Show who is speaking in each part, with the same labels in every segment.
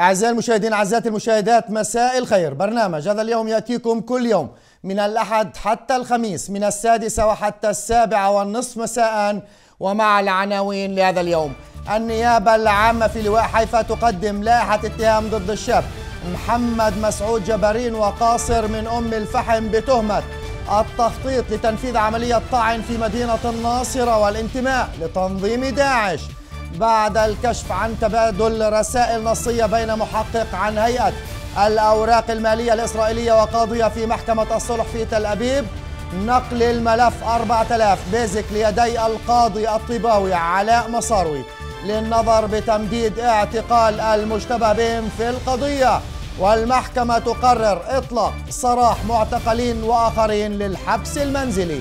Speaker 1: أعزائي المشاهدين أعزائي المشاهدات مساء الخير. برنامج هذا اليوم يأتيكم كل يوم من الأحد حتى الخميس من السادسة وحتى السابعة والنصف مساء ومع العناوين لهذا اليوم. النيابة العامة في لواء حيفا تقدم لائحة اتهام ضد الشاب محمد مسعود جبارين وقاصر من أم الفحم بتهمة. التخطيط لتنفيذ عملية طعن في مدينة الناصرة والانتماء لتنظيم داعش. بعد الكشف عن تبادل رسائل نصية بين محقق عن هيئة الأوراق المالية الإسرائيلية وقاضية في محكمة الصلح في تل أبيب نقل الملف 4000 بيزك ليدي القاضي الطيباوي علاء مصاروي للنظر بتمديد اعتقال المشتبه بهم في القضية. والمحكمة تقرر إطلاق سراح معتقلين وآخرين للحبس المنزلي.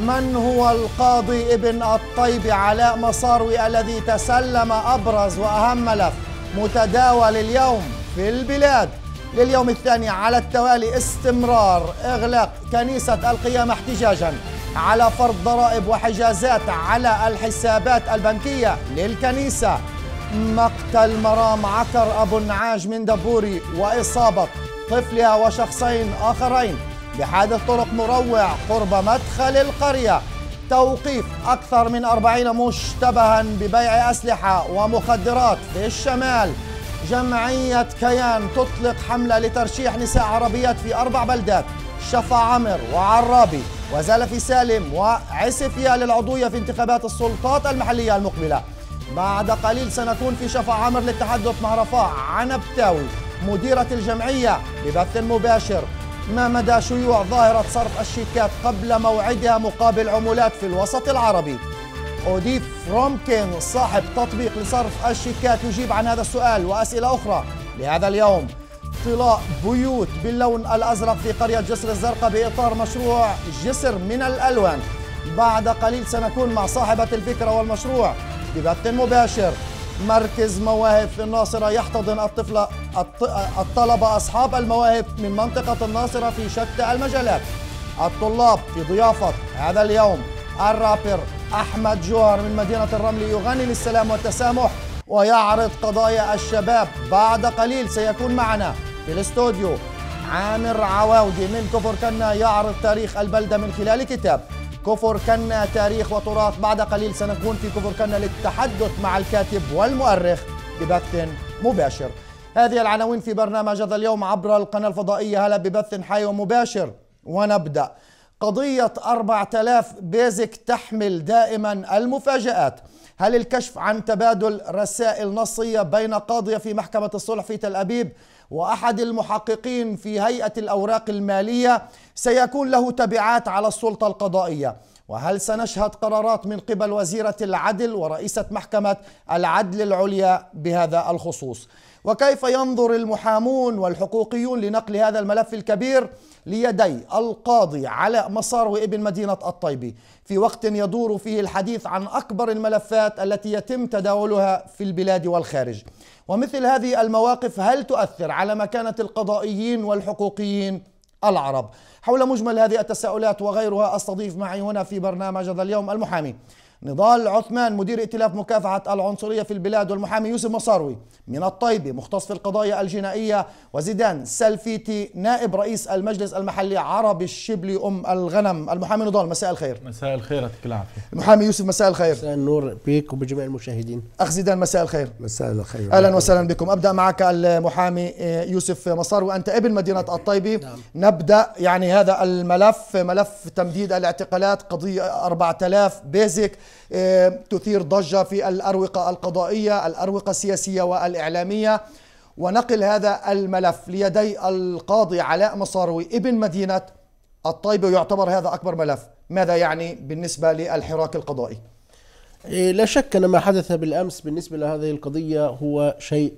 Speaker 1: من هو القاضي ابن الطيب علاء مصاروي الذي تسلم أبرز وأهم ملف متداول اليوم في البلاد؟ لليوم الثاني على التوالي استمرار إغلاق كنيسة القيامة احتجاجا على فرض ضرائب وحجازات على الحسابات البنكية للكنيسة. مقتل مرام عكر أبو النعاج من دبوري وإصابة طفلها وشخصين آخرين. بحادث طرق مروع قرب مدخل القرية. توقيف أكثر من أربعين مشتبها ببيع أسلحة ومخدرات في الشمال. جمعية كيان تطلق حملة لترشيح نساء عربيات في أربع بلدات شفا عمر وعرابي وزلفي سالم وعسفية للعضوية في انتخابات السلطات المحلية المقبلة. بعد قليل سنكون في شفا عمر للتحدث مع رفاع عنبتاوي مديرة الجمعية ببث مباشر. ما مدى شيوع ظاهرة صرف الشيكات قبل موعدها مقابل عمولات في الوسط العربي؟ أوديف فرومكين صاحب تطبيق لصرف الشيكات يجيب عن هذا السؤال وأسئلة أخرى لهذا اليوم. طلاء بيوت باللون الأزرق في قرية جسر الزرقاء بإطار مشروع جسر من الألوان. بعد قليل سنكون مع صاحبة الفكرة والمشروع. ببث مباشر. مركز مواهب في الناصرة. يحتضن الطفلة الطلبة أصحاب المواهب من منطقة الناصرة في شتى المجالات. الطلاب في ضيافة هذا اليوم. الرابر أحمد جوهر من مدينة الرمل يغني للسلام والتسامح ويعرض قضايا الشباب. بعد قليل سيكون معنا في الاستوديو عامر عواودي من كفر كنا يعرض تاريخ البلدة من خلال كتاب. كفر كنا تاريخ وتراث. بعد قليل سنكون في كفر كنا للتحدث مع الكاتب والمؤرخ ببث مباشر. هذه العناوين في برنامج هذا اليوم عبر القناة الفضائية. هلا ببث حي ومباشر ونبدأ. قضية 4000 بيزك تحمل دائما المفاجآت. هل الكشف عن تبادل رسائل نصية بين قاضية في محكمة الصلح في تل أبيب وأحد المحققين في هيئة الأوراق المالية سيكون له تبعات على السلطة القضائية. وهل سنشهد قرارات من قبل وزيرة العدل ورئيسة محكمة العدل العليا بهذا الخصوص؟ وكيف ينظر المحامون والحقوقيون لنقل هذا الملف الكبير ليدي القاضي علاء مصار ابن مدينة الطيبي؟ في وقت يدور فيه الحديث عن أكبر الملفات التي يتم تداولها في البلاد والخارج. ومثل هذه المواقف هل تؤثر على مكانة القضائيين والحقوقيين؟ العرب. حول مجمل هذه التساؤلات وغيرها أستضيف معي هنا في برنامج هذا اليوم المحامي. نضال عثمان مدير ائتلاف مكافحة العنصرية في البلاد والمحامي يوسف مصاروي من الطيبة مختص في القضايا الجنائية وزيدان سلفيتي نائب رئيس المجلس المحلي عربي الشبلي أم الغنم. المحامي نضال مساء الخير.
Speaker 2: مساء الخير يعطيك العافية.
Speaker 1: المحامي يوسف مساء الخير.
Speaker 3: مساء النور بك وبجميع المشاهدين.
Speaker 1: أخ زيدان مساء الخير.
Speaker 3: مساء الخير.
Speaker 1: أهلا وسهلا بكم. أبدأ معك المحامي يوسف مصاروي. أنت ابن مدينة الطيبة نعم. نبدأ يعني هذا الملف ملف تمديد الاعتقالات قضية 4000 بيزك تثير ضجة في الأروقة القضائية الأروقة السياسية والإعلامية. ونقل هذا الملف ليدي القاضي علاء مصاروي ابن مدينة الطيبة ويعتبر هذا أكبر ملف. ماذا يعني بالنسبة للحراك القضائي؟
Speaker 3: إيه، لا شك أن ما حدث بالأمس بالنسبة لهذه القضية هو شيء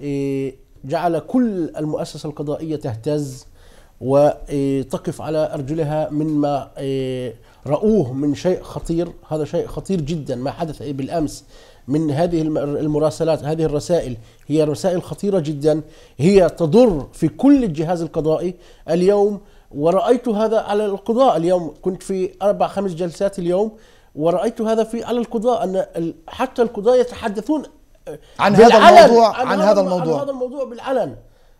Speaker 3: إيه، جعل كل المؤسسة القضائية تهتز وتقف على أرجلها مما رأوه من شيء خطير هذا شيء خطير جدا. ما حدث بالأمس من هذه المراسلات هذه الرسائل. هي رسائل خطيرة جدا. هي تضر في كل الجهاز القضائي. اليوم ورأيت هذا على القضاء. اليوم كنت في أربع خمس جلسات اليوم. ورأيت هذا في على القضاء. أن حتى القضاء يتحدثون
Speaker 1: عن هذا. الموضوع عن هذا
Speaker 3: عن
Speaker 1: الموضوع.
Speaker 3: هذا الموضوع بالعلن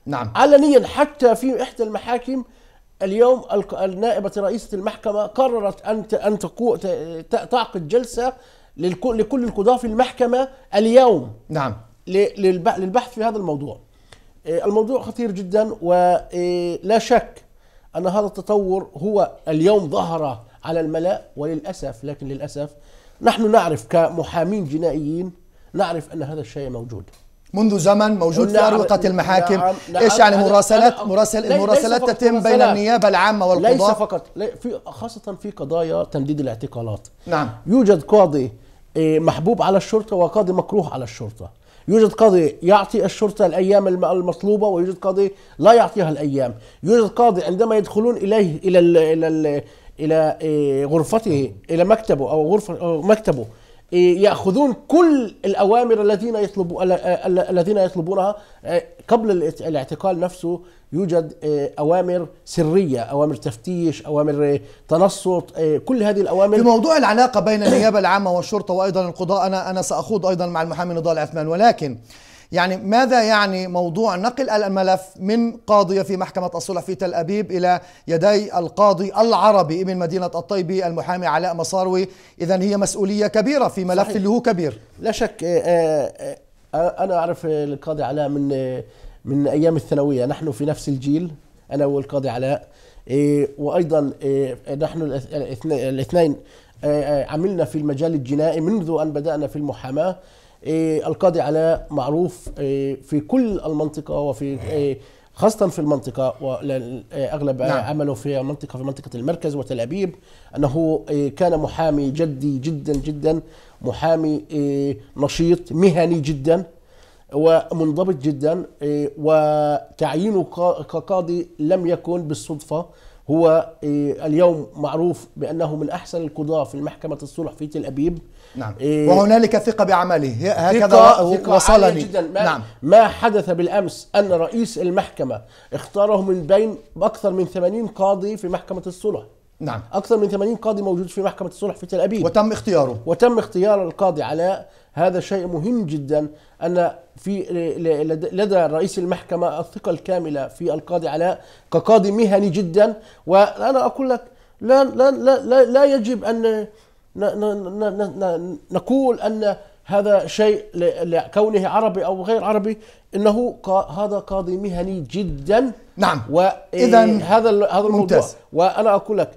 Speaker 1: نعم.
Speaker 3: علنيا حتى في إحدى المحاكم اليوم النائبة رئيسة المحكمة قررت أن أن تعقد جلسة لكل القضاة في المحكمة اليوم.
Speaker 1: نعم.
Speaker 3: للبحث في هذا الموضوع. آه، الموضوع خطير جدا ولا شك أن هذا التطور هو اليوم ظهر على الملأ وللأسف لكن للأسف نحن نعرف كمحامين جنائيين نعرف أن هذا الشيء موجود.
Speaker 1: منذ زمن موجود في
Speaker 3: نعم،
Speaker 1: أروقة المحاكم.
Speaker 3: نعم، نعم.
Speaker 1: إيش يعني مراسلات مراسل
Speaker 3: ليس
Speaker 1: المراسلات
Speaker 3: فقط
Speaker 1: تتم بين. النيابة العامة
Speaker 3: ليس
Speaker 1: والقضاء؟
Speaker 3: فقط. لي- في خاصة في قضايا تمديد الاعتقالات.
Speaker 1: نعم.
Speaker 3: يوجد قاضي آه، محبوب على الشرطة وقاضي مكروه على الشرطة. يوجد قاضي يعطي الشرطة الأيام الم- المطلوبة ويوجد قاضي لا يعطيها الأيام. يوجد قاضي عندما يدخلون إليه إلى ال إلى ال إلى آه، غرفته إلى مكتبه أو غرفة أو مكتبه. يأخذون كل الأوامر الذين يطلبوا ال- ال- الذين يطلبونها. آه، قبل الاعت- الاعتقال نفسه يوجد آه، أوامر سرية أوامر تفتيش أوامر آه، تنصت كل هذه الأوامر.
Speaker 1: في موضوع العلاقة بين النيابة العامة والشرطة وأيضا القضاء أنا أنا سأخوض أيضا مع المحامي نضال عثمان ولكن يعني ماذا يعني موضوع نقل الملف من قاضية في محكمة الصلح في تل أبيب إلى يدي القاضي العربي ابن مدينة الطيبي المحامي علاء مصاروي؟ إذا هي مسؤولية كبيرة في ملف
Speaker 3: صحيح.
Speaker 1: اللي هو كبير.
Speaker 3: لا شك آه، آه، آه، أنا أعرف القاضي علاء من من أيام الثانوية. نحن في نفس الجيل أنا والقاضي علاء وأيضا آه، نحن الاث- الاثنين عملنا في المجال الجنائي منذ أن بدأنا في المحاماة. آه، القاضي علاء معروف آه، في كل المنطقة وفي آه، خاصة في المنطقة وأغلب
Speaker 1: نعم.
Speaker 3: عمله في منطقة في منطقة المركز وتل أبيب أنه كان محامي جدي جدا جدا محامي نشيط مهني جدا ومنضبط جدا وتعيينه قا- كقاضي لم يكن بالصدفة هو اليوم معروف بأنه من أحسن القضاة في محكمة الصلح في تل أبيب
Speaker 1: نعم.
Speaker 3: إيه،
Speaker 1: وهنالك ثقة بعمله. هكذا
Speaker 3: ثقة ثقة
Speaker 1: وصلني.
Speaker 3: جدا. ما,
Speaker 1: نعم.
Speaker 3: ما حدث بالأمس أن رئيس المحكمة اختاره من بين أكثر من 80 قاضي في محكمة الصلح.
Speaker 1: نعم.
Speaker 3: أكثر من 80 قاضي موجود في محكمة الصلح في تل أبيب.
Speaker 1: وتم اختياره.
Speaker 3: وتم اختيار القاضي علاء هذا شيء مهم جدا أن في لدى رئيس المحكمة الثقة الكاملة في القاضي علاء كقاضي مهني جدا. وأنا أقول لك لا لا لا لا, لا يجب أن ن- ن- ن- ن- ن- نقول أن هذا شيء لكونه عربي أو غير عربي إنه هذا قاضي مهني جدا.
Speaker 1: نعم.
Speaker 3: وإذا هذا ال- هذا الموضوع. وأنا أقول لك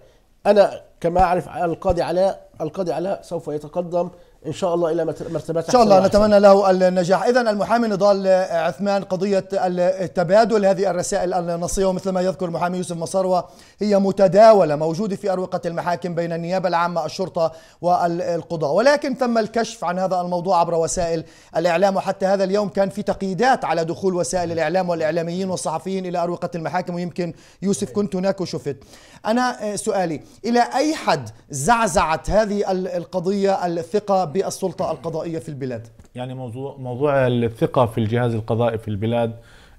Speaker 3: أنا كما أعرف القاضي علاء القاضي علاء سوف يتقدم إن شاء الله إلى مرتبات
Speaker 1: إن شاء الله. نتمنى له النجاح. اذا المحامي نضال عثمان قضية التبادل. هذه الرسائل النصيه ومثل ما يذكر المحامي يوسف مصروة. هي متداولة موجودة في أروقة المحاكم بين النيابة العامة الشرطة والقضاء. ولكن تم الكشف عن هذا الموضوع عبر وسائل الإعلام. وحتى هذا اليوم كان في تقييدات على دخول وسائل الإعلام والإعلاميين والصحفيين إلى أروقة المحاكم. ويمكن يوسف كنت هناك وشفت. أنا سؤالي إلى أي حد زعزعت هذه القضية الثقة بالسلطة القضائية في البلاد.
Speaker 2: يعني موضوع موضوع الثقة في الجهاز القضائي في البلاد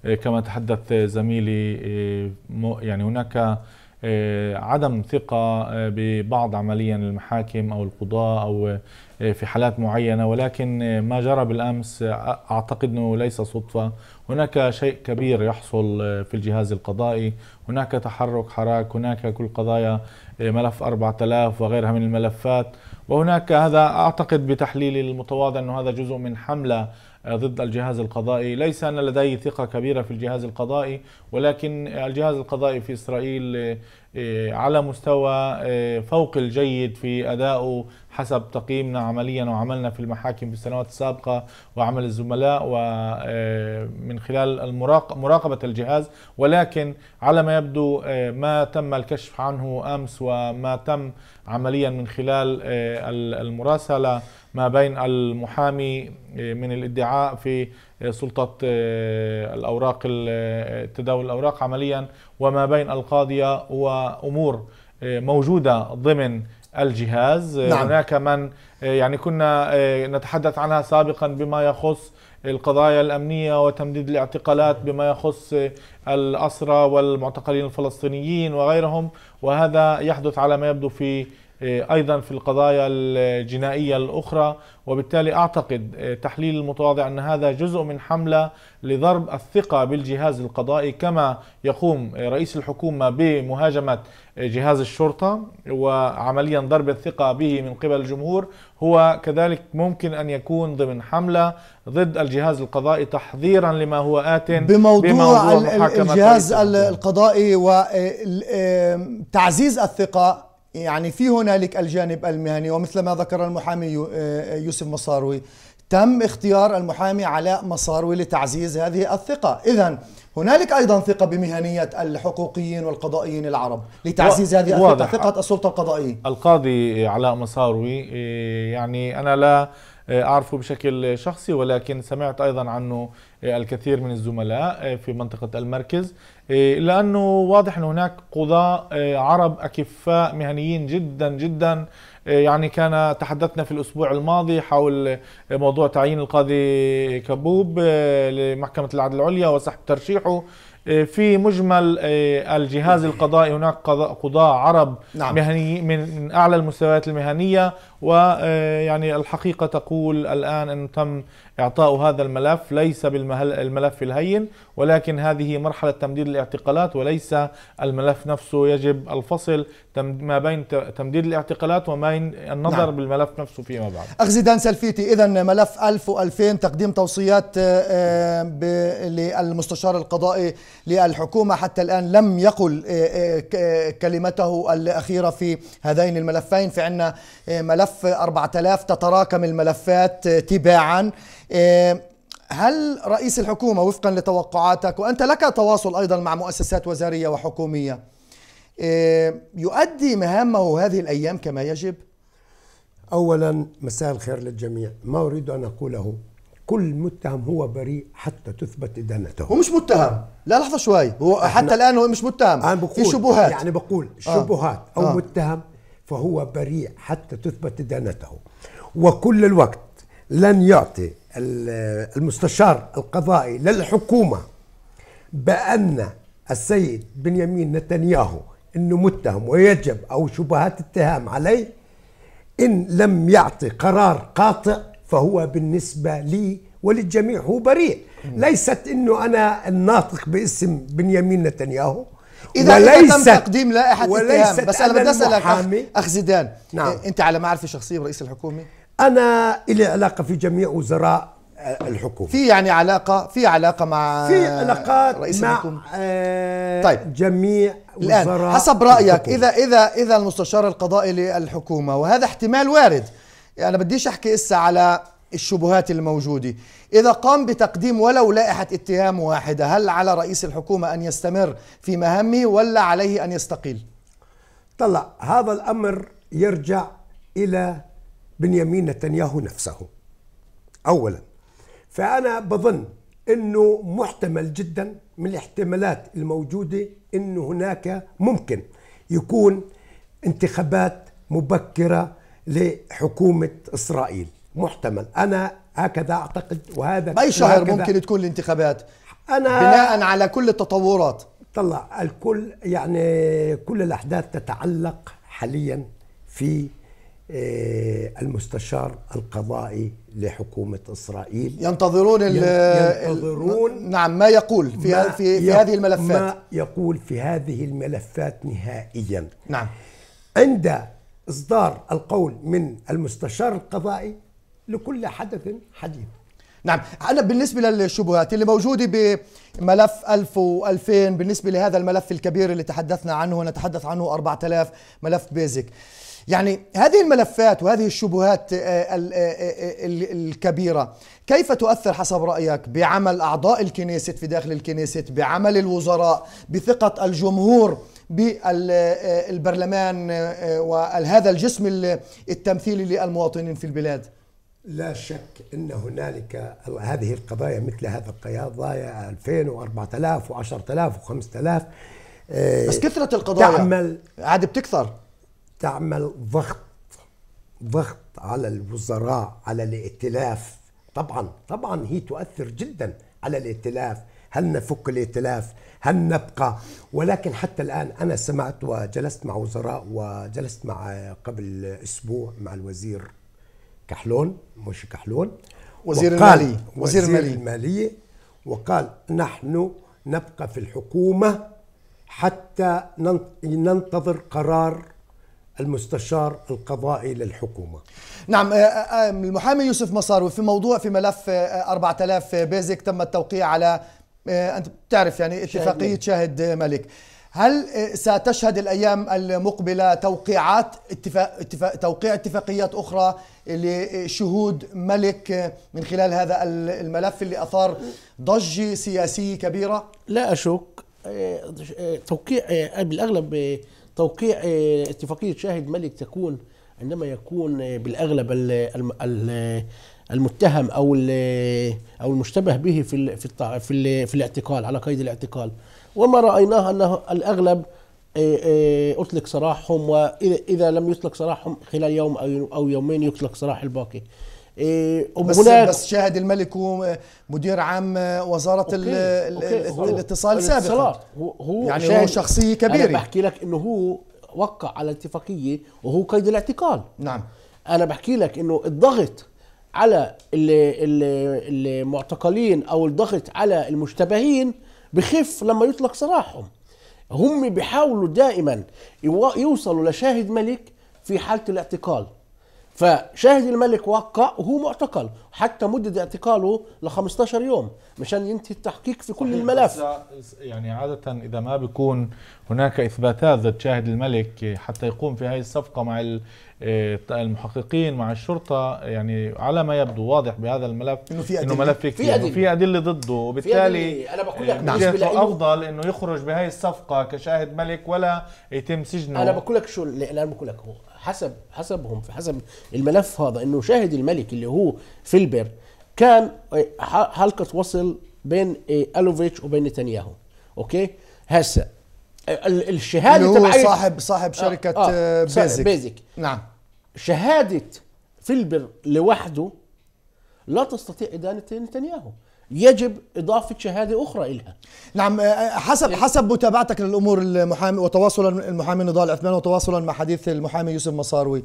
Speaker 2: آه، كما تحدث زميلي مو- يعني هناك آه، عدم ثقة ببعض عمليا المحاكم أو القضاء أو في حالات معينة ولكن ما جرى بالأمس أعتقد أنه ليس صدفة. هناك شيء كبير يحصل آه، في الجهاز القضائي. هناك تحرك حراك هناك كل قضايا آه، ملف 4000 وغيرها من الملفات. وهناك هذا أعتقد بتحليلي المتواضع أنه هذا جزء من حملة ضد الجهاز القضائي. ليس أن لدي ثقة كبيرة في الجهاز القضائي ولكن الجهاز القضائي في إسرائيل آه، آه، على مستوى آه، فوق الجيد في أدائه حسب تقييمنا عمليا وعملنا في المحاكم في السنوات السابقة وعمل الزملاء ومن خلال المراق- مراقبة الجهاز. ولكن على ما يبدو آه، ما تم الكشف عنه أمس وما تم عمليا من خلال آه، المراسلة ما بين المحامي آه، من الادعاء في آه، سلطة آه، الأوراق ال- تداول الأوراق عمليا وما بين القاضية وأمور موجودة ضمن الجهاز
Speaker 1: نعم.
Speaker 2: هناك من يعني كنا نتحدث عنها سابقا بما يخص القضايا الأمنية وتمديد الاعتقالات بما يخص الأسرى والمعتقلين الفلسطينيين وغيرهم وهذا يحدث على ما يبدو في أيضا في القضايا الجنائية الأخرى وبالتالي أعتقد تحليل المتواضع أن هذا جزء من حملة لضرب الثقة بالجهاز القضائي كما يقوم رئيس الحكومة بمهاجمة جهاز الشرطة وعمليا ضرب الثقة به من قبل الجمهور. هو كذلك ممكن أن يكون ضمن حملة ضد الجهاز القضائي تحذيرا لما هو آت
Speaker 1: بموضوع, بموضوع الجهاز القضائي وتعزيز الثقة يعني في هنالك الجانب المهني ومثل ما ذكر المحامي يوسف مصاروي تم اختيار المحامي علاء مصاروي لتعزيز هذه الثقة. إذا هنالك أيضا ثقة بمهنية الحقوقيين والقضائيين العرب لتعزيز هذه الثقة ثقة السلطة القضائية.
Speaker 2: القاضي علاء مصاروي يعني أنا لا أعرفه بشكل شخصي ولكن سمعت أيضا عنه الكثير من الزملاء في منطقة المركز. لأنه واضح أن هناك قضاء عرب أكفاء مهنيين جدا جدا. يعني كان تحدثنا في الأسبوع الماضي حول موضوع تعيين القاضي كبوب لمحكمة العدل العليا وسحب ترشيحه. في مجمل الجهاز القضائي هناك قضاء عرب نعم. مهني من أعلى المستويات المهنية. ويعني الحقيقة تقول الآن ان تم إعطاء هذا الملف ليس بالملف الهين ولكن هذه مرحلة تمديد الاعتقالات وليس الملف نفسه يجب الفصل ما بين تمديد الاعتقالات وما بين النظر نعم. بالملف نفسه فيما بعد
Speaker 1: أخ زيدان سلفيتي إذا ملف 1000 و2000 تقديم توصيات للمستشار القضائي للحكومة حتى الآن لم يقل كلمته الأخيرة في هذين الملفين في عندنا ملف 4000 تتراكم الملفات تباعا هل رئيس الحكومة وفقا لتوقعاتك وأنت لك تواصل أيضا مع مؤسسات وزارية وحكومية يؤدي مهامه هذه الأيام كما يجب؟
Speaker 4: أولا مساء الخير للجميع. ما أريد أن أقوله كل متهم هو بريء حتى تثبت إدانته.
Speaker 1: هو مش متهم. لا لحظة شوي. هو حتى الآن هو مش متهم.
Speaker 4: أنا بقول
Speaker 1: في شبهات.
Speaker 4: يعني بقول شبهات آه. أو آه. متهم فهو بريء حتى تثبت إدانته. وكل الوقت لن يعطي المستشار القضائي للحكومة بأن السيد بنيامين نتنياهو إنه متهم ويجب أو شبهات اتهام عليه إن لم يعطي قرار قاطع فهو بالنسبة لي وللجميع هو بريء. ليست إنه أنا الناطق باسم بنيامين نتنياهو
Speaker 1: إذا وليست تم تقديم لائحة اتهام بس أنا بدي أسألك اخ زيدان نعم. أنت على معرفة شخصية برئيس الحكومة؟
Speaker 4: أنا لي علاقة في جميع وزراء الحكومة.
Speaker 1: في يعني علاقة في علاقة مع
Speaker 4: في علاقات رئيس مع الحكومة؟ آه طيب جميع
Speaker 1: الآن وزراء حسب رأيك الحكومة. إذا إذا إذا المستشار القضائي للحكومة وهذا احتمال وارد أنا بديش أحكي إسا على الشبهات الموجودة إذا قام بتقديم ولو لائحة اتهام واحدة هل على رئيس الحكومة أن يستمر في مهامه ولا عليه أن يستقيل؟
Speaker 4: طلع هذا الأمر يرجع إلى بنيامين نتنياهو نفسه. اولا فأنا بظن إنه محتمل جدا من الاحتمالات الموجودة إنه هناك ممكن يكون انتخابات مبكرة لحكومة إسرائيل. محتمل. أنا هكذا أعتقد وهذا
Speaker 1: بأي شهر ممكن تكون الانتخابات؟ أنا بناء على كل التطورات.
Speaker 4: طلع الكل يعني كل الأحداث تتعلق حاليا في المستشار القضائي لحكومة إسرائيل.
Speaker 1: ينتظرون
Speaker 4: ينتظرون
Speaker 1: نعم ما يقول في, ما في, في هذه الملفات.
Speaker 4: ما يقول في هذه الملفات نهائيا.
Speaker 1: نعم.
Speaker 4: عند إصدار القول من المستشار القضائي لكل حدث حديث.
Speaker 1: نعم أنا بالنسبة للشبهات اللي موجودة بملف 1000 و2000 بالنسبة لهذا الملف الكبير اللي تحدثنا عنه نتحدث عنه 4000 ملف بيزك يعني هذه الملفات وهذه الشبهات آه، آه، آه، الكبيرة كيف تؤثر حسب رأيك بعمل أعضاء الكنيست في داخل الكنيست بعمل الوزراء بثقة الجمهور بالبرلمان وهذا الجسم التمثيلي للمواطنين في البلاد؟
Speaker 4: لا شك إن هنالك هذه القضايا مثل هذا القضايا 2000 و4000 و10000 و5000
Speaker 1: بس كثرة القضايا تعمل عاد بتكثر.
Speaker 4: تعمل ضغط ضغط على الوزراء على الائتلاف طبعا طبعا هي تؤثر جدا على الائتلاف هل نفك الائتلاف هل نبقى ولكن حتى الآن أنا سمعت وجلست مع وزراء وجلست مع قبل أسبوع مع الوزير كحلون مش كحلون
Speaker 1: وزير المالية. وزير
Speaker 4: وزير
Speaker 1: المالية.
Speaker 4: وقال نحن نبقى في الحكومة حتى نن- ننتظر قرار المستشار القضائي للحكومة.
Speaker 1: نعم آه، آه، المحامي يوسف مصاروي في موضوع في ملف آه، 4000 بيزك تم التوقيع على آه، أنت بتعرف يعني اتفاقية
Speaker 3: ملك.
Speaker 1: شاهد ملك. هل آه، ستشهد الأيام المقبلة توقيعات اتفاق, اتفاق توقيع اتفاقيات أخرى لشهود ملك آه، من خلال هذا ال- الملف اللي أثار ضجة سياسية كبيرة؟
Speaker 3: لا أشك آه، آه، توقيع آه، بالأغلب آه، توقيع آه، اتفاقية شاهد ملك تكون عندما يكون آه، بالأغلب ال- الم- ال- المتهم أو ال- أو المشتبه به في في في, في الاعتقال على قيد الاعتقال. وما رأيناه أنه الأغلب آه، آه، أطلق سراحهم واذا لم يطلق سراحهم خلال يوم أو يومين يطلق سراح الباقي. آه،
Speaker 1: بس
Speaker 3: وهناك
Speaker 1: بس شاهد الملك هو مدير عام وزارة
Speaker 3: أوكي.
Speaker 1: ال-
Speaker 3: هو-
Speaker 1: الاتصال سابقا.
Speaker 3: هو
Speaker 1: يعني هو شخصية كبيرة.
Speaker 3: أنا بحكي لك إنه هو وقع على اتفاقية وهو قيد الاعتقال
Speaker 1: نعم
Speaker 3: أنا بحكي لك إنه الضغط على ال- ال- المعتقلين أو الضغط على المشتبهين بخف لما يطلق سراحهم هم بيحاولوا دائما يوصلوا لشاهد ملك في حالة الاعتقال فشاهد الملك وقع وهو معتقل حتى مدة اعتقاله ل 15 يوم مشان ينتهي التحقيق في كل الملف
Speaker 2: يعني عادة إذا ما بيكون هناك إثباتات ضد شاهد الملك حتى يقوم في هذه الصفقة مع آه، المحققين مع الشرطة يعني على ما يبدو واضح بهذا الملف
Speaker 1: إنه في
Speaker 2: إنه
Speaker 1: أدلة.
Speaker 2: ملف
Speaker 3: في أدلة.
Speaker 2: في أدلة ضده وبالتالي.
Speaker 3: أنا بقول لك لإنه-
Speaker 2: أفضل إنه يخرج بهاي الصفقة كشاهد ملك ولا يتم سجنه
Speaker 3: أنا بقول لك شو لأن أنا بقول لك هو حسب حسبهم في حسب الملف هذا إنه شاهد الملك اللي هو فيلبر كان ح- حلقة وصل بين إيه، ألوفيتش وبين نتنياهو. okay؟ هسه ال- الشهادة
Speaker 1: اللي هو
Speaker 3: تبعي
Speaker 1: صاحب صاحب شركة
Speaker 3: آه،
Speaker 1: آه،
Speaker 3: صاحب
Speaker 1: بيزك
Speaker 3: بيزك.
Speaker 1: نعم.
Speaker 3: شهادة فيلبر لوحده لا تستطيع إدانة نتنياهو. يجب إضافة شهادة أخرى لها
Speaker 1: نعم آه، حسب حسب متابعتك للأمور المحامي وتواصلا المحامي نضال عثمان وتواصلا مع حديث المحامي يوسف مصاروي.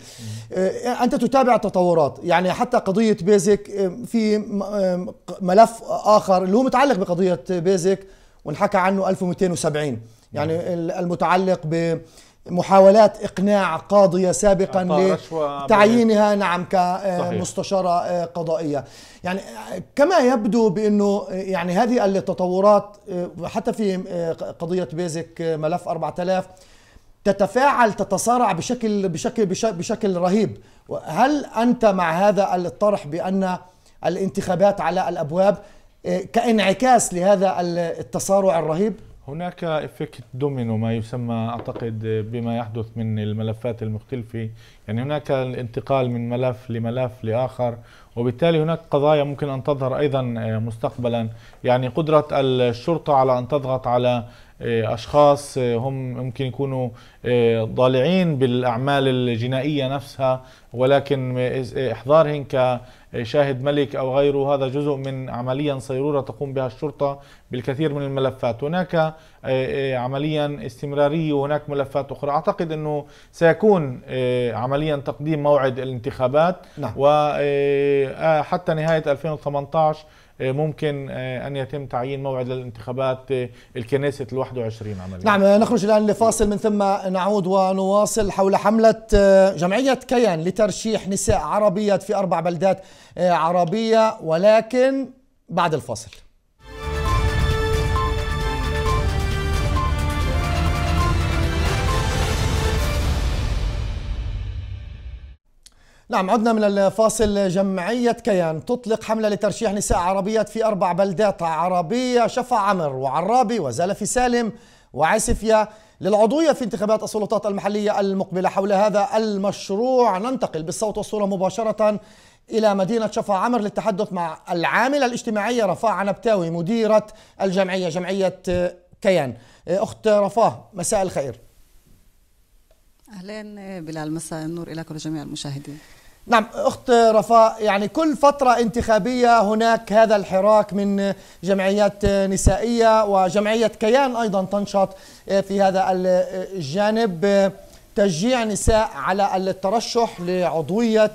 Speaker 1: آه، أنت تتابع التطورات يعني حتى قضية بيزك آه، في آه، ملف آخر اللي هو متعلق بقضية بيزك وانحكى عنه 1270 يعني المتعلق بمحاولات إقناع قاضية سابقا لتعيينها نعم. كمستشاره آه، قضائية. يعني كما يبدو بأنه يعني هذه التطورات آه، حتى في آه، قضية بيزك ملف 4000 تتفاعل تتصارع بشكل بشكل بش- بشكل رهيب. هل أنت مع هذا الطرح بأن الانتخابات على الأبواب كإنعكاس لهذا التصارع الرهيب؟
Speaker 2: هناك אפקט דומינו ما يسمى أعتقد بما يحدث من الملفات المختلفة. يعني هناك الانتقال من ملف لملف لآخر وبالتالي هناك قضايا ممكن أن تظهر أيضا مستقبلا. يعني قدرة الشرطة على أن تضغط على أشخاص هم ممكن يكونوا ضالعين بالأعمال الجنائية نفسها ولكن إحضارهم كشاهد ملك أو غيره هذا جزء من عمليا صيرورة تقوم بها الشرطة بالكثير من الملفات هناك عمليا استمراريه وهناك ملفات أخرى أعتقد أنه سيكون عمليا تقديم موعد الانتخابات
Speaker 1: نعم.
Speaker 2: وحتى نهاية 2018 ممكن أن يتم تعيين موعد للانتخابات الكنيسة ال 21 عمليا
Speaker 1: نعم نخرج الآن لفاصل من ثم نعود ونواصل حول حملة جمعية كيان لترشيح نساء عربيات في أربع بلدات عربية ولكن بعد الفاصل. نعم عدنا من الفاصل. جمعية كيان تطلق حملة لترشيح نساء عربيات في أربع بلدات عربية شفا عمر وعرابي وزلفي سالم وعسفية. للعضوية في انتخابات السلطات المحلية المقبلة حول هذا المشروع ننتقل بالصوت والصورة مباشرة إلى مدينة شفا عمر للتحدث مع العاملة الاجتماعية رفاع عنبتاوي مديرة الجمعية جمعية كيان. أخت رفاه مساء الخير.
Speaker 5: اهلين بلال مساء النور لك ولجميع المشاهدين.
Speaker 1: نعم أخت رفاء يعني كل فترة انتخابية هناك هذا الحراك من جمعيات نسائية وجمعية كيان أيضا تنشط في هذا الجانب. تشجيع نساء على الترشح لعضوية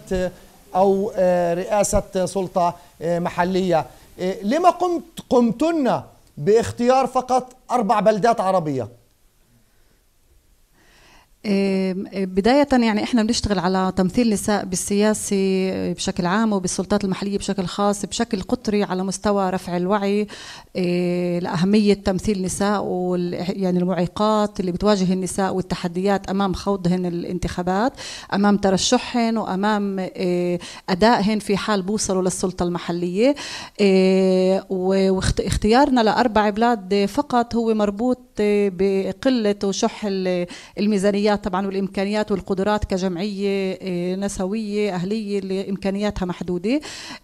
Speaker 1: أو رئاسة سلطة محلية. لما قمت قمتن باختيار فقط أربع بلدات عربية؟
Speaker 5: بداية يعني إحنا بنشتغل على تمثيل النساء بالسياسة بشكل عام وبالسلطات المحلية بشكل خاص بشكل قطري على مستوى رفع الوعي إيه، لأهمية تمثيل النساء يعني المعيقات اللي بتواجه النساء والتحديات أمام خوضهن الانتخابات أمام ترشحهن وأمام أدائهن في حال بوصلوا للسلطة المحلية. واختيارنا لأربع بلاد فقط هو مربوط بقلة وشح الميزانيات طبعا والإمكانيات والقدرات كجمعية نسوية أهلية اللي إمكانياتها محدودة.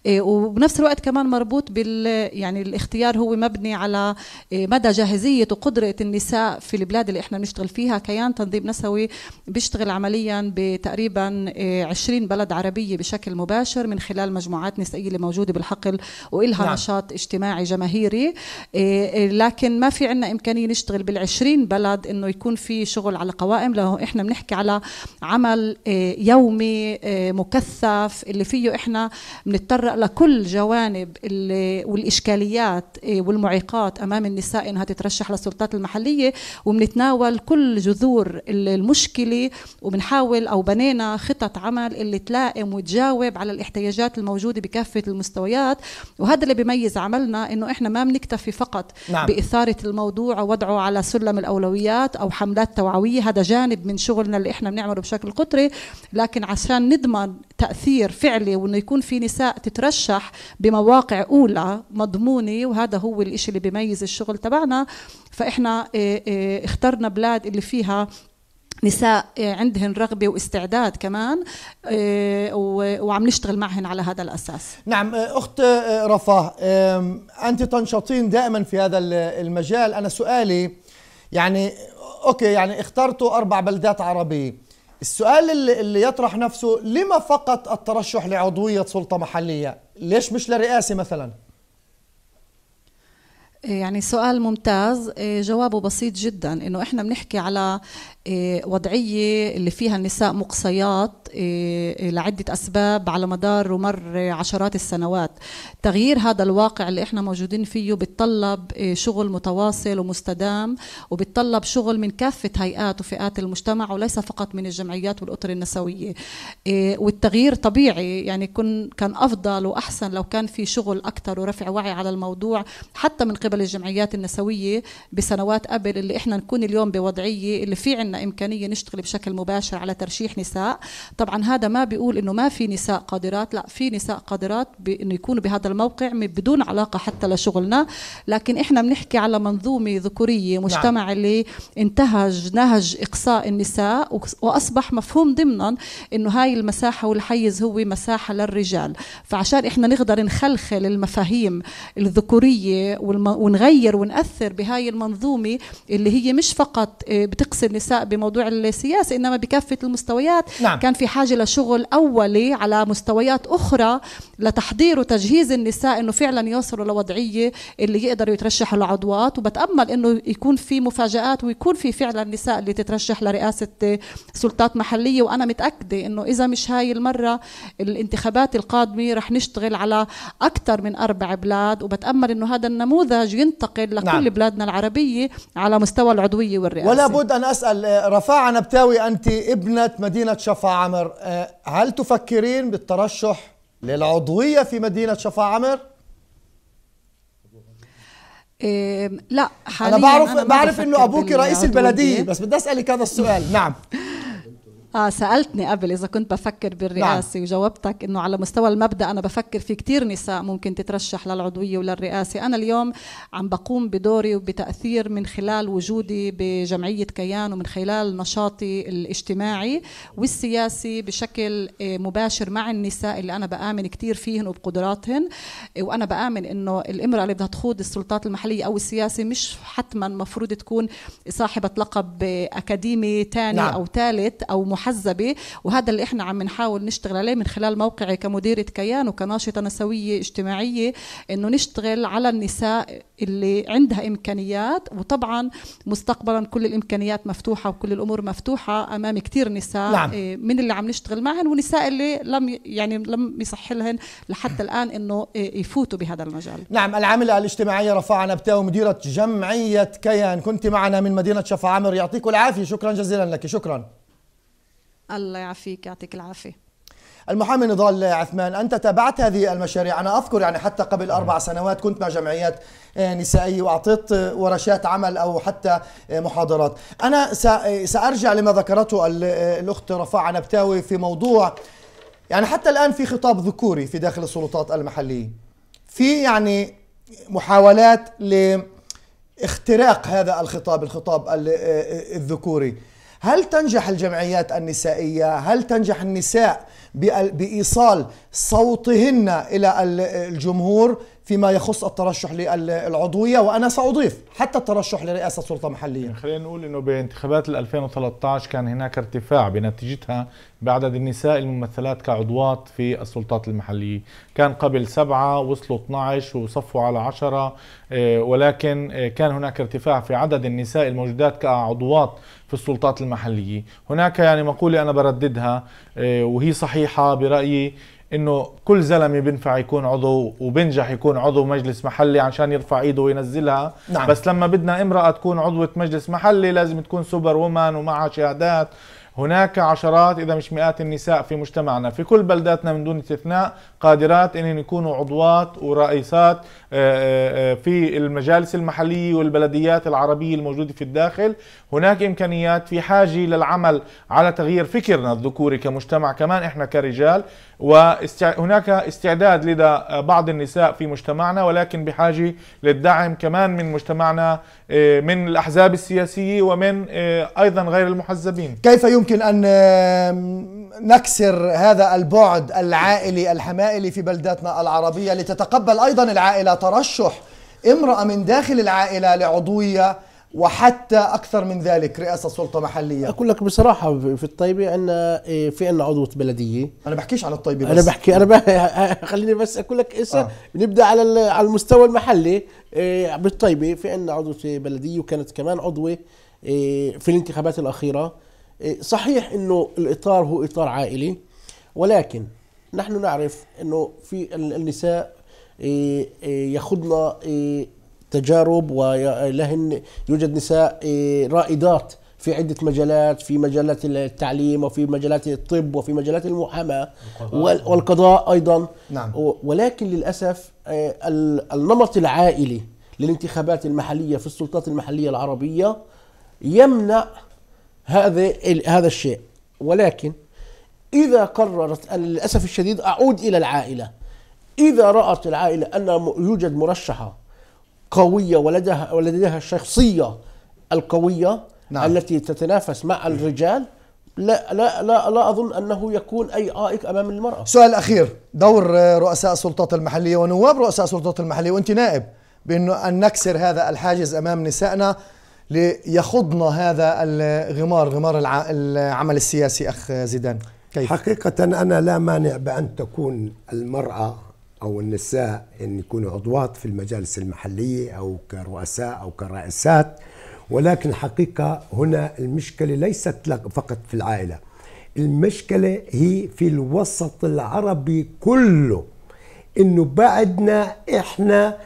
Speaker 5: وبنفس الوقت كمان مربوط بال يعني الاختيار هو مبني على آه، مدى جاهزية وقدرة النساء في البلاد اللي إحنا بنشتغل فيها. كيان تنظيم نسوي بيشتغل عمليا بتقريبا 20 آه، بلد عربية بشكل مباشر من خلال مجموعات نسائية اللي موجودة بالحقل وإلها نعم. نشاط اجتماعي جماهيري. آه، لكن ما في عنا إمكانية نشتغل بالعشرين بلد إنه يكون في شغل على قوائم. لو إحنا بنحكي على عمل يومي مكثف اللي فيه إحنا بنتطرق لكل جوانب والإشكاليات والمعيقات أمام النساء إنها تترشح للسلطات المحلية. وبنتناول كل جذور المشكلة وبنحاول أو بنينا خطط عمل اللي تلائم وتجاوب على الاحتياجات الموجودة بكافة المستويات. وهذا اللي بيميز عملنا إنه إحنا ما بنكتفي فقط نعم. بإثارة الموضوع ووضعه على سلم الأولويات أو حملات توعوية. هذا جانب من شغلنا اللي إحنا بنعمله بشكل قطري لكن عشان نضمن تأثير فعلي وإنه يكون في نساء تترشح بمواقع أولى مضمونة وهذا هو الإشي اللي بيميز الشغل تبعنا فإحنا آه، آه، اخترنا بلاد اللي فيها نساء آه، عندهن رغبة واستعداد كمان وعم نشتغل معهن على هذا الأساس.
Speaker 1: نعم أخت رفاه أنت تنشطين دائما في هذا المجال. أنا سؤالي يعني أوكي يعني اخترتوا أربع بلدات عربية. السؤال اللي, يطرح نفسه لما فقط الترشح لعضوية سلطة محلية؟ ليش مش لرئاسة مثلاً؟
Speaker 5: يعني سؤال ممتاز جوابه بسيط جدا إنه إحنا بنحكي على إيه، وضعية اللي فيها النساء مقصيات إيه، لعدة أسباب على مدار ومر عشرات السنوات. تغيير هذا الواقع اللي إحنا موجودين فيه بيتطلب شغل متواصل ومستدام وبيتطلب شغل من كافة هيئات وفئات المجتمع وليس فقط من الجمعيات والاطر النسوية. والتغيير طبيعي يعني كن كان أفضل وأحسن لو كان في شغل أكثر ورفع وعي على الموضوع حتى من قبل الجمعيات النسوية بسنوات قبل اللي إحنا نكون اليوم بوضعية اللي في عنا إمكانية نشتغل بشكل مباشر على ترشيح نساء طبعا هذا ما بيقول إنه ما في نساء قادرات لا في نساء قادرات بإنه يكونوا بهذا الموقع بدون علاقة حتى لشغلنا لكن إحنا بنحكي على منظومة ذكورية نعم. مجتمع نعم. اللي انتهج نهج إقصاء النساء وأصبح مفهوم ضمنا إنه هاي المساحة والحيز هو مساحة للرجال فعشان إحنا نقدر نخلخل المفاهيم الذكورية. ونغير ونأثر بهاي المنظومة اللي هي مش فقط آه، بتقصي النساء بموضوع السياسة إنما بكافة المستويات نعم. كان في حاجة لشغل أولي على مستويات أخرى لتحضير وتجهيز النساء إنه فعلا يوصلوا لوضعية اللي يقدروا يترشحوا لعضوات. وبتأمل إنه يكون في مفاجآت ويكون في فعلا نساء اللي تترشح لرئاسة آه، سلطات محلية. وأنا متأكدة إنه إذا مش هاي المرة الانتخابات القادمة رح نشتغل على أكثر من أربع بلاد. وبتأمل إنه هذا النموذج ينتقل لكل نعم. بلادنا العربية على مستوى العضوية والرئاسة.
Speaker 1: ولا بد أن أسأل آه، رفاعة نبتاوي أنت ابنة مدينة شفا عمر. آه، هل تفكرين بالترشح؟ للعضوية في مدينة شفا عمر؟
Speaker 5: إيه لا حاليا
Speaker 1: أنا بعرف أنا بعرف إنه أبوك رئيس البلدية بس بدي أسألك هذا السؤال. نعم.
Speaker 5: آه سألتني قبل إذا كنت بفكر بالرئاسة نعم. وجاوبتك إنه على مستوى المبدأ أنا بفكر في كثير نساء ممكن تترشح للعضوية وللرئاسة أنا اليوم عم بقوم بدوري وبتأثير من خلال وجودي بجمعية كيان ومن خلال نشاطي الاجتماعي والسياسي بشكل آه، مباشر مع النساء اللي أنا بآمن كثير فيهن وبقدراتهن وأنا بآمن إنه الإمرأة اللي بدها تخوض السلطات المحلية أو السياسة مش حتما مفروض تكون صاحبة لقب أكاديمي ثاني نعم. أو ثالث أو محزبة وهذا اللي إحنا عم نحاول نشتغل عليه من خلال موقعي كمديرة كيان وكناشطة نسوية اجتماعية إنه نشتغل على النساء اللي عندها إمكانيات وطبعا مستقبلا كل الإمكانيات مفتوحة وكل الأمور مفتوحة أمام كثير نساء
Speaker 1: نعم.
Speaker 5: إيه، من اللي عم نشتغل معهن ونساء اللي لم يعني لم يصح لهن لحتى الآن إنه إيه، يفوتوا بهذا المجال.
Speaker 1: نعم العاملة الاجتماعية رفاعة نبتاو مديرة جمعية كيان. كنت معنا من مدينة شفا عامر يعطيك العافية. شكرا جزيلا لك. شكرا.
Speaker 5: الله يعافيك يعطيك العافية.
Speaker 1: المحامي نضال عثمان أنت تابعت هذه المشاريع؟ أنا أذكر يعني حتى قبل أربع سنوات كنت مع جمعيات آه، نسائية وأعطيت آه، ورشات عمل أو حتى آه، محاضرات. أنا سأ- سأرجع لما ذكرته ال- الأخت رفاعة نبتاوي في موضوع يعني حتى الآن في خطاب ذكوري في داخل السلطات المحلية. في يعني محاولات لاختراق هذا الخطاب الخطاب ال- الذكوري. هل تنجح الجمعيات النسائية؟ هل تنجح النساء بإيصال صوتهن إلى ال- الجمهور؟ فيما يخص الترشح للعضوية وأنا سأضيف حتى الترشح لرئاسة سلطة محلية
Speaker 2: خلينا نقول إنه بانتخابات ال 2013 كان هناك ارتفاع بنتيجتها بعدد النساء الممثلات كعضوات في السلطات المحلية، كان قبل سبعة وصلوا 12 وصفوا على 10 آه، ولكن آه، كان هناك ارتفاع في عدد النساء الموجودات كعضوات في السلطات المحلية، هناك يعني مقولة أنا برددها آه، وهي صحيحة برأيي إنه كل زلمة بينفع يكون عضو وبنجح يكون عضو مجلس محلي عشان يرفع إيده وينزلها.
Speaker 1: نعم.
Speaker 2: بس لما بدنا امرأة تكون عضوة مجلس محلي لازم تكون سوبر وومن ومعها شهادات. هناك عشرات إذا مش مئات النساء في مجتمعنا. في كل بلداتنا من دون استثناء قادرات انهن يكونوا عضوات ورئيسات آه، آه، آه، في المجالس المحلية والبلديات العربية الموجودة في الداخل. هناك إمكانيات في حاجة للعمل على تغيير فكرنا الذكوري كمجتمع كمان إحنا كرجال وهناك استعداد لدى بعض النساء في مجتمعنا ولكن بحاجة للدعم كمان من مجتمعنا من الأحزاب السياسية ومن أيضا غير المحزبين.
Speaker 1: كيف يمكن آم، نكسر هذا البعد العائلي الحمائلي في بلداتنا العربية لتتقبل أيضا العائلة ترشح امرأة من داخل العائلة لعضوية وحتى أكثر من ذلك. رئاسة سلطة محلية.
Speaker 3: أقول لك بصراحة في الطيبة عندنا إيه، في عندنا عضوة بلدية.
Speaker 1: أنا بحكيش عن الطيبة بس.
Speaker 3: أنا بحكي بح... خليني بس أقول لك اسا
Speaker 1: آه.
Speaker 3: بنبدا على على المستوى المحلي إيه، بالطيبة. في عندنا عضوة بلدية وكانت كمان عضوة إيه، في الانتخابات الأخيرة. إيه، صحيح إنه الإطار هو إطار عائلي ولكن نحن نعرف إنه في ال- النساء إيه، إيه، يخضن إيه، تجارب ولهن يوجد نساء رائدات في عدة مجالات في مجالات التعليم وفي مجالات الطب وفي مجالات المحاماة وال- والقضاء أيضا.
Speaker 1: نعم.
Speaker 3: ولكن للأسف ال- النمط العائلي للانتخابات المحلية في السلطات المحلية العربية يمنع هذا هذا الشيء. ولكن إذا قررت أنا للأسف الشديد أعود إلى العائلة. إذا رأت العائلة أن يوجد مرشحة قوية ولدها ولديها الشخصية القوية
Speaker 1: نعم.
Speaker 3: التي تتنافس مع الرجال لا لا لا لا أظن أنه يكون أي عائق أمام المرأة.
Speaker 1: سؤال أخير. دور رؤساء السلطات المحلية ونواب رؤساء السلطات المحلية وأنت نائب بأنه أن نكسر هذا الحاجز أمام نسائنا ليخضن هذا الغمار غمار الع- العمل السياسي أخ زيدان. كيف؟
Speaker 4: حقيقة أنا لا مانع بأن تكون المرأة أو النساء أن يكونوا عضوات في المجالس المحلية أو كرؤساء أو كرئيسات ولكن حقيقة هنا المشكلة ليست فقط في العائلة المشكلة هي في الوسط العربي كله إنه بعدنا إحنا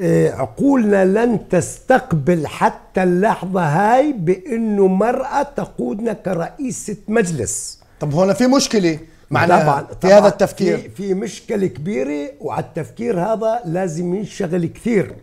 Speaker 4: آه، عقولنا لن تستقبل حتى اللحظة هاي بإنه مرأة تقودنا كرئيسة مجلس
Speaker 1: طب هنا في مشكلة. معناها
Speaker 4: طبعاً
Speaker 1: في هذا التفكير.
Speaker 4: في, في مشكلة كبيرة وعلى التفكير هذا لازم ينشغل كثير.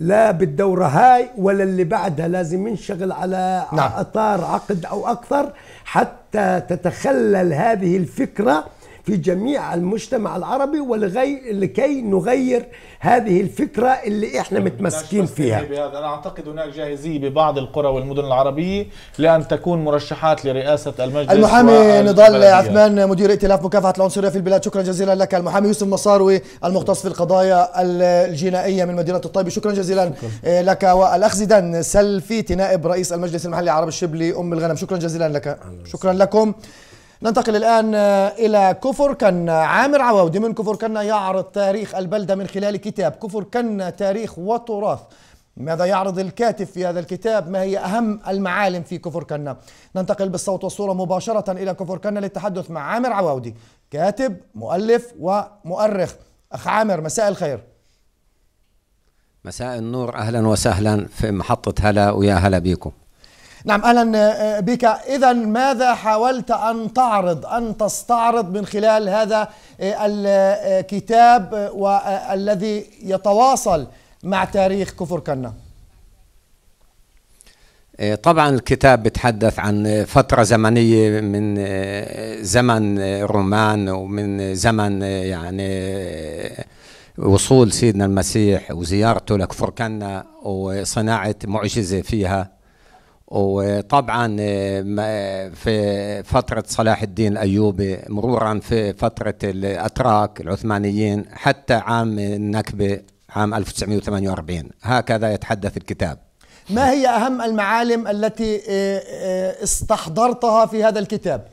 Speaker 4: لا بالدورة هاي ولا اللي بعدها لازم ينشغل على
Speaker 1: نعم.
Speaker 4: أطار عقد أو أكثر حتى تتخلل هذه الفكرة في جميع المجتمع العربي ولغي لكي نغير هذه الفكرة اللي إحنا متمسكين فيها.
Speaker 2: بهذا أنا أعتقد هناك جاهزية ببعض القرى والمدن العربية لأن تكون مرشحات لرئاسة المجلس
Speaker 1: المحامي نضال عثمان مدير ائتلاف مكافحة العنصرية في البلاد شكرا جزيلا لك. المحامي يوسف مصاروي المختص في القضايا الجنائية من مدينة الطيب شكرا جزيلا شكرا. لك. والأخ زيدان سلفيتي نائب رئيس المجلس المحلي عرب الشبلي أم الغنم شكرا جزيلا لك. شكرا لكم. ننتقل الآن إلى كفر كنا عامر عواودي من كفر كنا يعرض تاريخ البلدة من خلال كتاب. كفر كنا تاريخ وتراث. ماذا يعرض الكاتب في هذا الكتاب؟ ما هي أهم المعالم في كفر كنا ننتقل بالصوت والصورة مباشرة إلى كفر كنا للتحدث مع عامر عواودي كاتب مؤلف ومؤرخ. أخ عامر مساء الخير.
Speaker 6: مساء النور. أهلا وسهلا في محطة هلا ويا هلا بكم.
Speaker 1: نعم أهلا آه، بك. اذا ماذا حاولت أن تعرض أن تستعرض من خلال هذا آه، الكتاب والذي يتواصل مع تاريخ كفر كنا؟
Speaker 6: آه، طبعا الكتاب بيتحدث عن فترة زمنية من زمن الرومان ومن زمن يعني وصول سيدنا المسيح وزيارته لكفر كنا وصناعة معجزة فيها. وطبعا آه، في فترة صلاح الدين الأيوبي مرورا في فترة الأتراك العثمانيين حتى عام النكبة عام 1948 هكذا يتحدث الكتاب.
Speaker 1: ما هي أهم المعالم التي آه، آه، استحضرتها في هذا الكتاب؟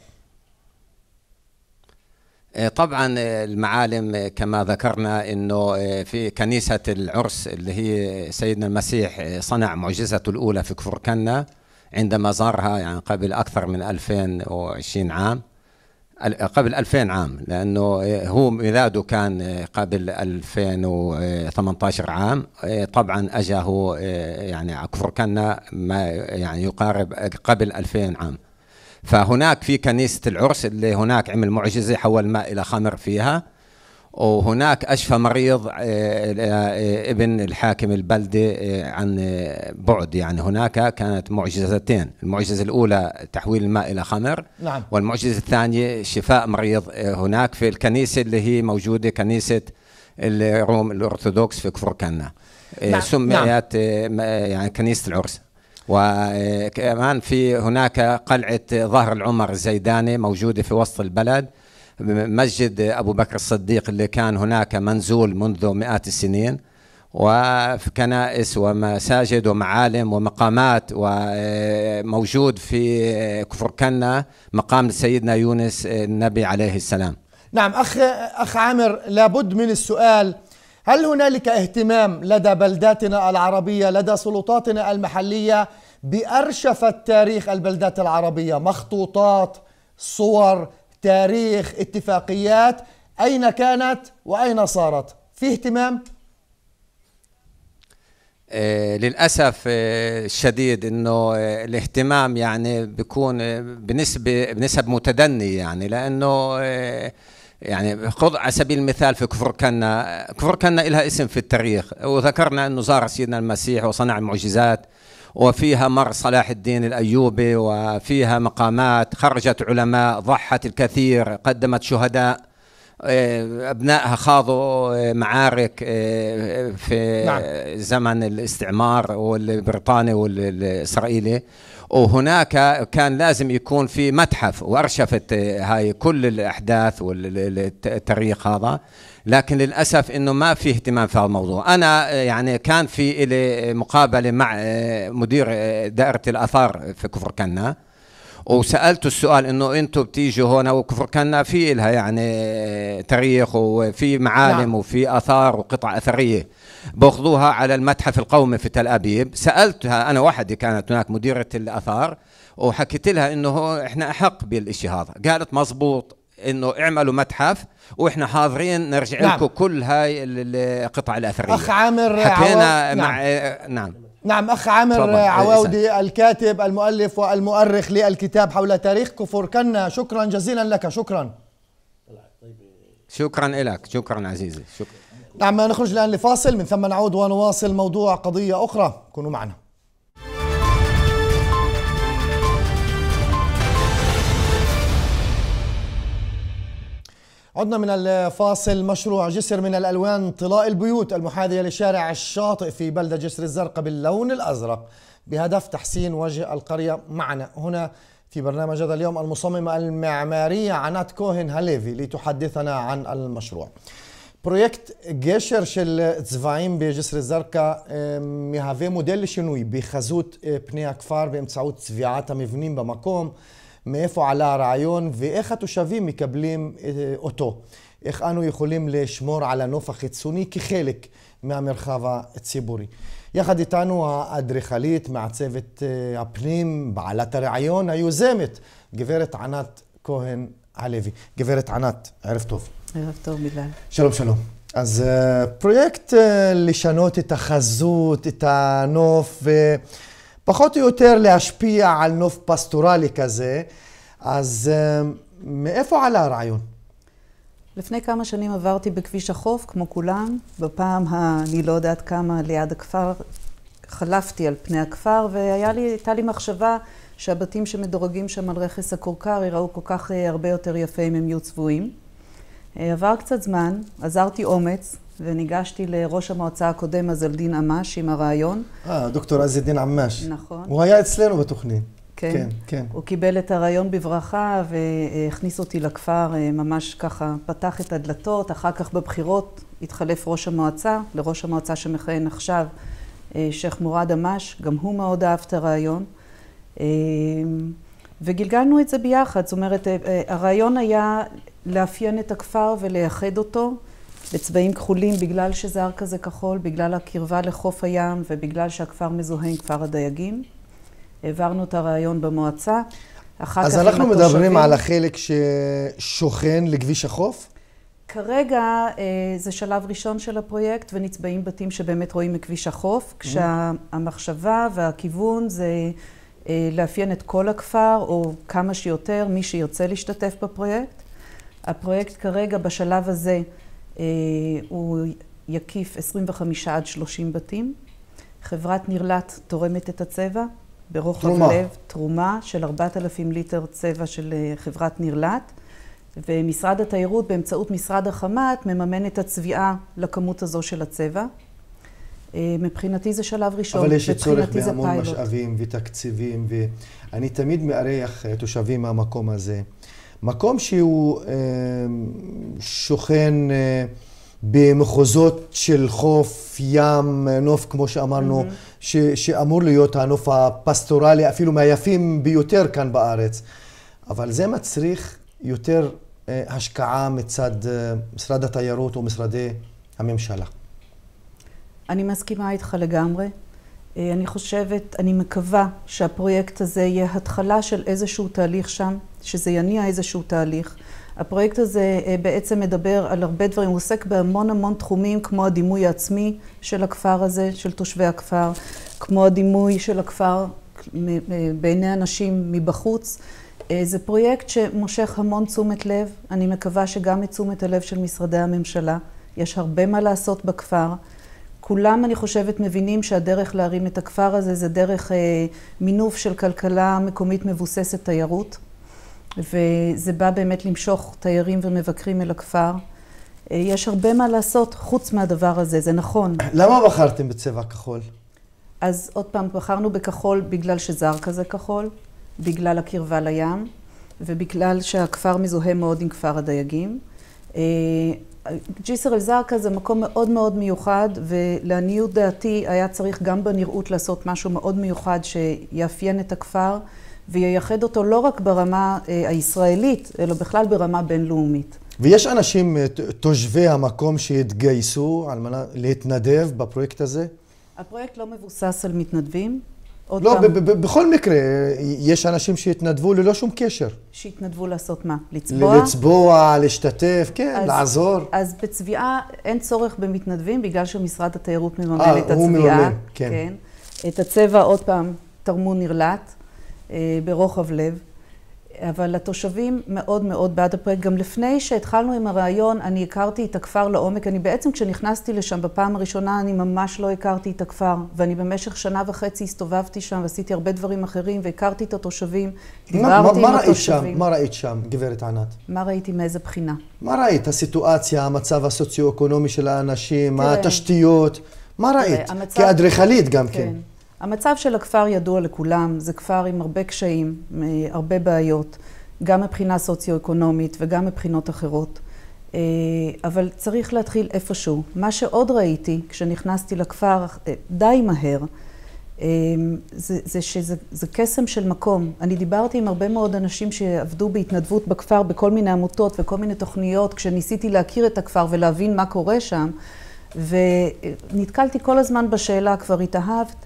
Speaker 6: طبعا المعالم كما ذكرنا إنه في كنيسة العرس اللي هي سيدنا المسيح صنع معجزته الأولى في كفر كنا. عندما زارها يعني قبل أكثر من 2020 عام قبل 2000 عام لأنه هو ميلاده كان قبل 2018 عام. طبعا أجا هو يعني كفر كنا ما يعني يقارب قبل 2000 عام. فهناك في كنيسة العرس اللي هناك عمل معجزة حول الماء إلى خمر فيها. وهناك أشفى مريض آه، آه، ابن الحاكم البلدة آه، عن بعد يعني هناك كانت معجزتين المعجزة الأولى تحويل الماء إلى خمر
Speaker 1: نعم.
Speaker 6: والمعجزة الثانية شفاء مريض هناك في الكنيسة اللي هي موجودة كنيسة الروم الأرثوذكس في كفر كنا نعم. سميت نعم. يعني كنيسة العرس وكمان في هناك قلعة ظهر العمر الزيداني موجودة في وسط البلد مسجد أبو بكر الصديق اللي كان هناك منزول منذ مئات السنين وفي كنائس ومساجد ومعالم ومقامات وموجود في كفر كنا مقام سيدنا يونس النبي عليه السلام.
Speaker 1: نعم أخ, أخ عامر لابد من السؤال. هل هنالك اهتمام لدى بلداتنا العربية لدى سلطاتنا المحلية بأرشفة تاريخ البلدات العربية؟ مخطوطات صور تاريخ اتفاقيات أين كانت وأين صارت؟ في اهتمام؟
Speaker 6: آه للأسف آه الشديد إنه آه الاهتمام يعني بيكون بنسبة بنسب متدنية يعني لأنه يعني خذ على سبيل المثال في كفر كنا كفر كنا لها اسم في التاريخ. وذكرنا إنه زار سيدنا المسيح وصنع معجزات وفيها مر صلاح الدين الأيوبي وفيها مقامات خرجت علماء ضحت الكثير قدمت شهداء. آه، أبنائها خاضوا آه، معارك آه، في نعم. زمن الاستعمار والبريطاني والإسرائيلي. وهناك كان لازم يكون في متحف وأرشفت هاي كل الأحداث والتاريخ هذا. لكن للأسف إنه ما في اهتمام في هذا الموضوع. أنا يعني كان في لي مقابلة مع مدير دائرة الآثار في كفر كنا وسالته السؤال إنه أنتم بتيجوا هنا وكفر كنا في لها يعني تاريخ وفي معالم نعم. وفي آثار وقطع أثرية باخذوها على المتحف القومي في تل أبيب. سألتها أنا وحدي كانت هناك مديرة الآثار وحكيت لها إنه إحنا أحق بالشيء هذا. قالت مزبوط إنه اعملوا متحف وإحنا حاضرين نرجع نعم. لكم كل هاي القطع الأثرية.
Speaker 1: أخ عامر
Speaker 6: حكينا عو... مع نعم.
Speaker 1: نعم. نعم أخ عامر عواودي الكاتب المؤلف والمؤرخ للكتاب حول تاريخ كفر كنا. شكرا جزيلا لك. شكرا.
Speaker 6: شكرا لك شكرا عزيزي. شكرا.
Speaker 1: نعم نخرج الآن لفاصل. من ثم نعود ونواصل موضوع قضية أخرى. كونوا معنا. عدنا من الفاصل مشروع جسر من الألوان طلاء البيوت المحاذية لشارع الشاطئ في بلدة جسر الزرقاء باللون الأزرق بهدف تحسين وجه القرية معنا هنا في برنامج هذا اليوم المصممة المعمارية عنات كوهن هاليفي لتحدثنا عن المشروع بروجكت جيشر של צבעים בג'סר א-זרקא מהווה מודל לשינוי בחזות פני הכפר באמצעות צביעת המבנים במקום, מאיפה עלה הרעיון ואיך התושבים מקבלים אותו. איך אנו יכולים לשמור על הנוף החיצוני כחלק מהמרחב הציבורי. יחד איתנו האדריכלית, מעצבת הפנים, בעלת הרעיון, היוזמת, גברת ענת כהן הלוי. גברת ענת, ערב טוב.
Speaker 7: ערב טוב, בגלל.
Speaker 1: שלום, שלום. אז פרויקט לשנות את החזות, את הנוף, ופחות או יותר להשפיע על נוף פסטורלי כזה, אז מאיפה עלה הרעיון?
Speaker 7: לפני כמה שנים עברתי בכביש החוף, כמו כולם. בפעם, אני לא יודעת כמה, ליד הכפר, חלפתי על פני הכפר, והייתה לי מחשבה שהבתים שמדורגים שם על רכס הכורכר יראו כל כך הרבה יותר יפה אם הם יהיו צבועים. עבר קצת זמן, עזרתי אומץ, וניגשתי לראש המועצה הקודם, עזלדין עמאש, עם הרעיון.
Speaker 1: אה, דוקטור עזלדין עמאש.
Speaker 7: נכון.
Speaker 1: הוא היה אצלנו בתוכנית.
Speaker 7: כן,
Speaker 1: כן, כן.
Speaker 7: הוא קיבל את הרעיון בברכה והכניס אותי לכפר, ממש ככה פתח את הדלתות, אחר כך בבחירות התחלף ראש המועצה, לראש המועצה שמכהן עכשיו, שייח' מוראד עמאש, גם הוא מאוד אהב את הרעיון. וגלגלנו את זה ביחד, זאת אומרת, הרעיון היה לאפיין את הכפר ולייחד אותו בצבעים כחולים בגלל שזה הר כזה כחול, בגלל הקרבה לחוף הים ובגלל שהכפר מזוהה עם כפר הדייגים. העברנו את הרעיון במועצה.
Speaker 1: אז אנחנו מדברים על החלק ששוכן לכביש החוף?
Speaker 7: כרגע זה שלב ראשון של הפרויקט ונצבעים בתים שבאמת רואים מכביש החוף, כשהמחשבה והכיוון זה לאפיין את כל הכפר או כמה שיותר, מי שירצה להשתתף בפרויקט. הפרויקט כרגע בשלב הזה הוא יקיף 25 עד 30 בתים. חברת נרלט תורמת את הצבע. ברוחב
Speaker 1: תרומה.
Speaker 7: לב, תרומה של 4,000 ליטר צבע של חברת נרלט, ומשרד התיירות באמצעות משרד החמ"ת מממן את הצביעה לכמות הזו של הצבע. מבחינתי זה שלב ראשון,
Speaker 1: אבל יש צורך
Speaker 7: מבחינתי זה
Speaker 1: בהמון
Speaker 7: פיילוט.
Speaker 1: משאבים ותקציבים, ואני תמיד מארח תושבים מהמקום הזה. מקום שהוא אה, שוכן אה, במחוזות של חוף, ים, נוף, כמו שאמרנו, ש, שאמור להיות הנוף הפסטורלי, אפילו מהיפים ביותר כאן בארץ. אבל זה מצריך יותר אה, השקעה מצד משרד התיירות ומשרדי הממשלה.
Speaker 7: אני מסכימה איתך לגמרי. אה, אני חושבת, אני מקווה שהפרויקט הזה יהיה התחלה של איזשהו תהליך שם, שזה יניע איזשהו תהליך. הפרויקט הזה אה, בעצם מדבר על הרבה דברים, הוא עוסק בהמון המון תחומים, כמו הדימוי העצמי של הכפר הזה, של תושבי הכפר, כמו הדימוי של הכפר בעיני אנשים מבחוץ. אה, זה פרויקט שמושך המון תשומת לב, אני מקווה שגם את תשומת הלב של משרדי הממשלה. יש הרבה מה לעשות בכפר. כולם, אני חושבת, מבינים שהדרך להרים את הכפר הזה זה דרך אה, מינוף של כלכלה מקומית מבוססת תיירות, וזה בא באמת למשוך תיירים ומבקרים אל הכפר. אה, יש הרבה מה לעשות חוץ מהדבר הזה, זה נכון.
Speaker 1: למה בחרתם בצבע כחול?
Speaker 7: אז עוד פעם, בחרנו בכחול בגלל שזר כזה כחול, בגלל הקרבה לים, ובגלל שהכפר מזוהה מאוד עם כפר הדייגים. ג'יסר א-זרקא זה מקום מאוד מאוד מיוחד, ולעניות דעתי היה צריך גם בנראות לעשות משהו מאוד מיוחד שיאפיין את הכפר וייחד אותו לא רק ברמה הישראלית, אלא בכלל ברמה בינלאומית.
Speaker 1: ויש אנשים, תושבי המקום שהתגייסו על מנת להתנדב בפרויקט הזה?
Speaker 7: הפרויקט לא מבוסס על מתנדבים.
Speaker 1: לא, בכל מקרה, יש אנשים שהתנדבו ללא שום קשר.
Speaker 7: שהתנדבו לעשות מה? לצבוע?
Speaker 1: לצבוע, להשתתף, כן, אז, לעזור.
Speaker 7: אז בצביעה אין צורך במתנדבים, בגלל שמשרד התיירות מממן
Speaker 1: 아,
Speaker 7: את הצביעה.
Speaker 1: הוא מממן, כן.
Speaker 7: כן. את הצבע, עוד פעם, תרמו נרלט, אה, ברוחב לב. אבל התושבים מאוד מאוד בעד הפרויקט. גם לפני שהתחלנו עם הרעיון, אני הכרתי את הכפר לעומק. אני בעצם, כשנכנסתי לשם בפעם הראשונה, אני ממש לא הכרתי את הכפר. ואני במשך שנה וחצי הסתובבתי שם ועשיתי הרבה דברים אחרים, והכרתי את התושבים, דיברתי
Speaker 1: מה,
Speaker 7: עם
Speaker 1: מה ראית
Speaker 7: התושבים.
Speaker 1: שם? מה ראית שם, גברת ענת?
Speaker 7: מה ראיתי מאיזה בחינה?
Speaker 1: מה ראית? הסיטואציה, המצב הסוציו-אקונומי של האנשים,
Speaker 7: תראה.
Speaker 1: התשתיות, מה ראית?
Speaker 7: המצב-
Speaker 1: כאדריכלית גם כן.
Speaker 7: המצב של הכפר ידוע לכולם, זה כפר עם הרבה קשיים, הרבה בעיות, גם מבחינה סוציו-אקונומית וגם מבחינות אחרות. אה, אבל צריך להתחיל איפשהו. מה שעוד ראיתי כשנכנסתי לכפר אה, די מהר, אה, זה, זה שזה זה קסם של מקום. אני דיברתי עם הרבה מאוד אנשים שעבדו בהתנדבות בכפר בכל מיני עמותות וכל מיני תוכניות, כשניסיתי להכיר את הכפר ולהבין מה קורה שם, ונתקלתי כל הזמן בשאלה, כבר התאהבת?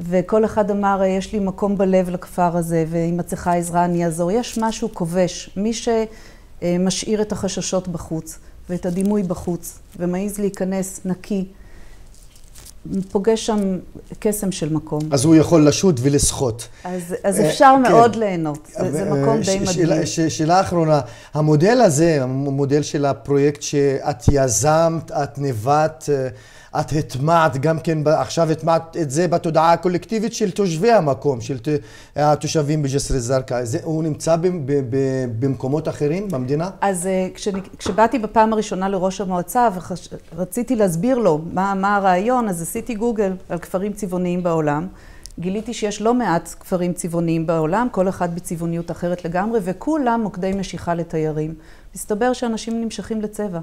Speaker 7: וכל אחד אמר, יש לי מקום בלב לכפר הזה, ואם את צריכה עזרה אני אעזור. יש משהו כובש, מי שמשאיר את החששות בחוץ, ואת הדימוי בחוץ, ומעז להיכנס נקי, פוגש שם קסם של מקום.
Speaker 1: אז הוא יכול לשוט ולשחות.
Speaker 7: אז, אז
Speaker 1: אה,
Speaker 7: אפשר
Speaker 1: כן.
Speaker 7: מאוד ליהנות, זה, זה
Speaker 1: אה,
Speaker 7: מקום
Speaker 1: ש-
Speaker 7: די מדהים.
Speaker 1: ש- שאלה אחרונה, המודל הזה, המודל של הפרויקט שאת יזמת, את אה, את הטמעת גם כן, עכשיו הטמעת את זה בתודעה הקולקטיבית של תושבי המקום, של התושבים בג'סר א-זרקא. הוא נמצא במקומות אחרים במדינה?
Speaker 7: אז אה, כשאני, כשבאתי בפעם הראשונה לראש המועצה ורציתי להסביר לו מה, מה הרעיון, אז עשיתי גוגל על כפרים צבעוניים בעולם. גיליתי שיש לא מעט כפרים צבעוניים בעולם, כל אחד בצבעוניות אחרת לגמרי, וכולם מוקדי משיכה לתיירים. מסתבר שאנשים נמשכים לצבע.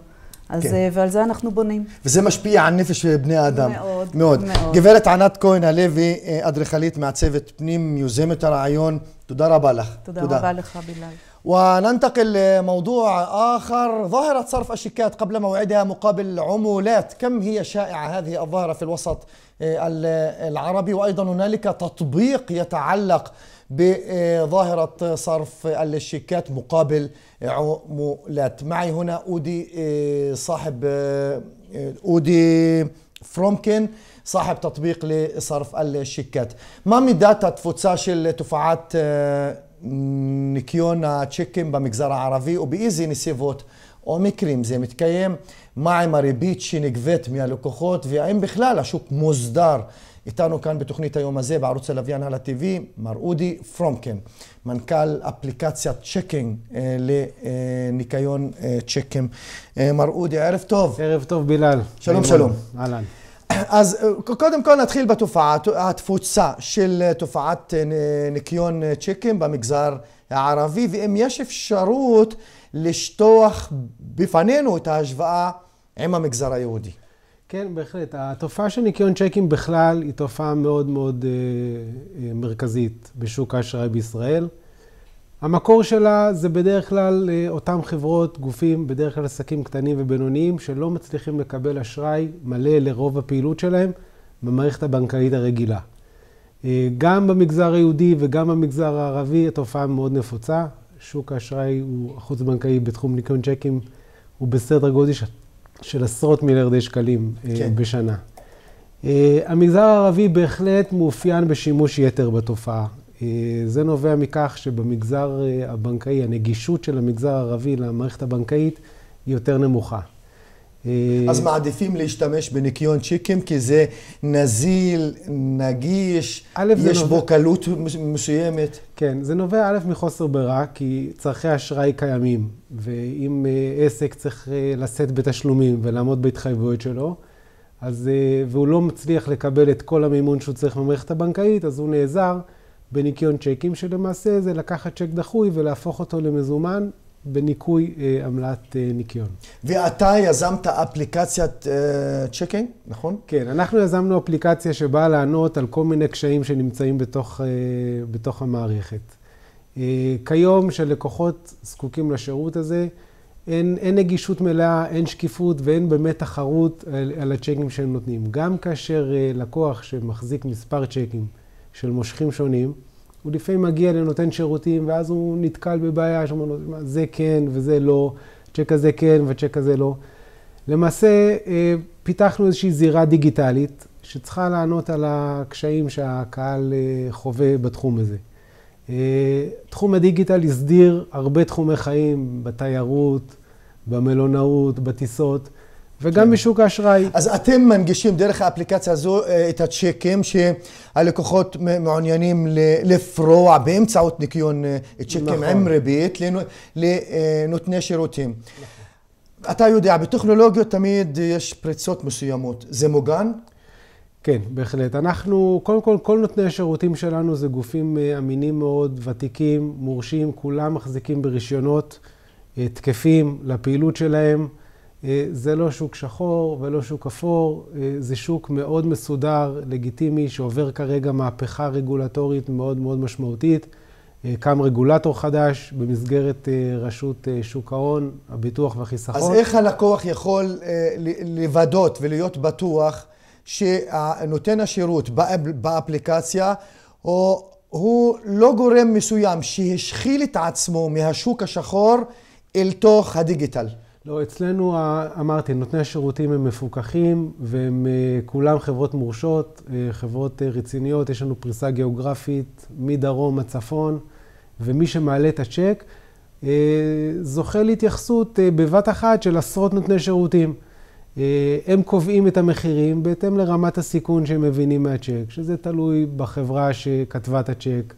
Speaker 7: אז
Speaker 1: כן.
Speaker 7: ועל זה אנחנו בונים.
Speaker 1: וזה משפיע על נפש בני האדם.
Speaker 7: מאוד.
Speaker 1: מאוד.
Speaker 7: מאוד.
Speaker 1: גברת ענת כהן הלוי, אדריכלית מעצבת פנים, יוזמת הרעיון, תודה רבה לך.
Speaker 7: תודה, תודה. רבה לך בילאל.
Speaker 1: وننتقل لموضوع آخر ظاهرة صرف الشيكات قبل موعدها مقابل عمولات كم هي شائعة هذه الظاهرة في الوسط العربي وأيضا هنالك تطبيق يتعلق بظاهرة صرف الشيكات مقابل عمولات معي هنا أودي آه، صاحب آه، أودي فرومكن صاحب تطبيق لصرف الشيكات ما מידת התפוצה של תופעת אה, ניקיון הצ'קים במגזר הערבי ובאיזה נסיבות או מקרים זה מתקיים, מה עם הריבית שנגבית מהלקוחות והאם בכלל השוק מוסדר. איתנו כאן בתוכנית היום הזה בערוץ הלוויין הלא טבעי, מר אודי פרומקן, מנכ"ל אפליקציית צ'קינג אה, לניקיון אה, צ'קים. אה, מר אודי, ערב טוב.
Speaker 8: ערב טוב, בלال.
Speaker 1: שלום, שלום.
Speaker 8: אהלן.
Speaker 1: אז אה, קודם כל נתחיל בתופעה, התפוצה של אה, תופעת אה, ניקיון צ'קים במגזר הערבי, ואם יש אפשרות לשטוח בפנינו את ההשוואה עם המגזר היהודי.
Speaker 8: כן, בהחלט. התופעה של ניקיון צ'קים בכלל היא תופעה מאוד מאוד אה, אה, מרכזית בשוק האשראי בישראל. המקור שלה זה בדרך כלל אה, אותם חברות, גופים, בדרך כלל עסקים קטנים ובינוניים, שלא מצליחים לקבל אשראי מלא לרוב הפעילות שלהם במערכת הבנקאית הרגילה. אה, גם במגזר היהודי וגם במגזר הערבי התופעה מאוד נפוצה. שוק האשראי הוא החוץ-בנקאי בתחום ניקיון צ'קים הוא בסדר גודל של, של עשרות מיליארדי שקלים אה,
Speaker 1: כן.
Speaker 8: בשנה. אה, המגזר הערבי בהחלט מאופיין בשימוש יתר בתופעה. אה, זה נובע מכך שבמגזר הבנקאי, הנגישות של המגזר הערבי למערכת הבנקאית היא יותר נמוכה. אה,
Speaker 1: אז מעדיפים להשתמש בניקיון צ'קים כי זה נזיל, נגיש, יש
Speaker 8: נובע-
Speaker 1: בו קלות מס- מסוימת.
Speaker 8: כן, זה נובע א' מחוסר ברירה, כי צורכי אשראי קיימים, ואם אה, עסק צריך אה, לשאת בתשלומים ולעמוד בהתחייבויות שלו, אז, והוא לא מצליח לקבל את כל המימון שהוא צריך במערכת הבנקאית, אז הוא נעזר בניקיון צ'קים, שלמעשה זה לקחת צ'ק דחוי ולהפוך אותו למזומן בניכוי אה, עמלת אה, ניקיון.
Speaker 1: ואתה יזמת אפליקציית אה, צ'קינג, נכון?
Speaker 8: כן, אנחנו יזמנו אפליקציה שבאה לענות על כל מיני קשיים שנמצאים בתוך, אה, בתוך המערכת. אה, כיום כשלקוחות זקוקים לשירות הזה, אין, אין נגישות מלאה, אין שקיפות ואין באמת תחרות על, על הצ'קים שהם נותנים. גם כאשר אה, לקוח שמחזיק מספר צ'קים של מושכים שונים, הוא לפעמים מגיע לנותן שירותים ואז הוא נתקל בבעיה שאומר לו, "מה, זה כן וזה לא, צ'ק הזה כן וצ'ק הזה לא. למעשה, אה, פיתחנו איזושהי זירה דיגיטלית שצריכה לענות על הקשיים שהקהל אה, חווה בתחום הזה. תחום הדיגיטל הסדיר הרבה תחומי חיים בתיירות, במלונאות, בטיסות. וגם כן. בשוק האשראי.
Speaker 1: אז אתם מנגישים דרך האפליקציה הזו אה, את הצ'קים שהלקוחות מעוניינים לפרוע באמצעות ניקיון אה, צ'קים נכון. עם ריבית לנותני שירותים. נכון. אתה יודע, בטכנולוגיות תמיד יש פריצות מסוימות. זה מוגן?
Speaker 8: כן, בהחלט. אנחנו, קודם כל, כל נותני השירותים שלנו זה גופים אה, אמינים מאוד, ותיקים, מורשים, כולם מחזיקים ברישיונות תקפים לפעילות שלהם. אה, זה לא שוק שחור ולא שוק אפור, אה, זה שוק מאוד מסודר, לגיטימי, שעובר כרגע מהפכה רגולטורית מאוד מאוד משמעותית. אה, קם רגולטור חדש במסגרת רשות שוק ההון, הביטוח והחיסכון.
Speaker 1: אז איך הלקוח יכול לוודות ולהיות בטוח שנותן השירות באפליקציה, או הוא לא גורם מסוים שהשחיל את עצמו מהשוק השחור אל תוך הדיגיטל?
Speaker 8: לא, אצלנו, אמרתי, נותני השירותים הם מפוקחים והם אה, כולם חברות מורשות, אה, חברות אה, רציניות, יש לנו פריסה גיאוגרפית מדרום עד צפון, ומי שמעלה את הצ'ק זוכה להתייחסות בבת אחת של עשרות נותני שירותים. הם קובעים את המחירים בהתאם לרמת הסיכון שהם מבינים מהצ'ק, שזה תלוי בחברה שכתבה את הצ'ק,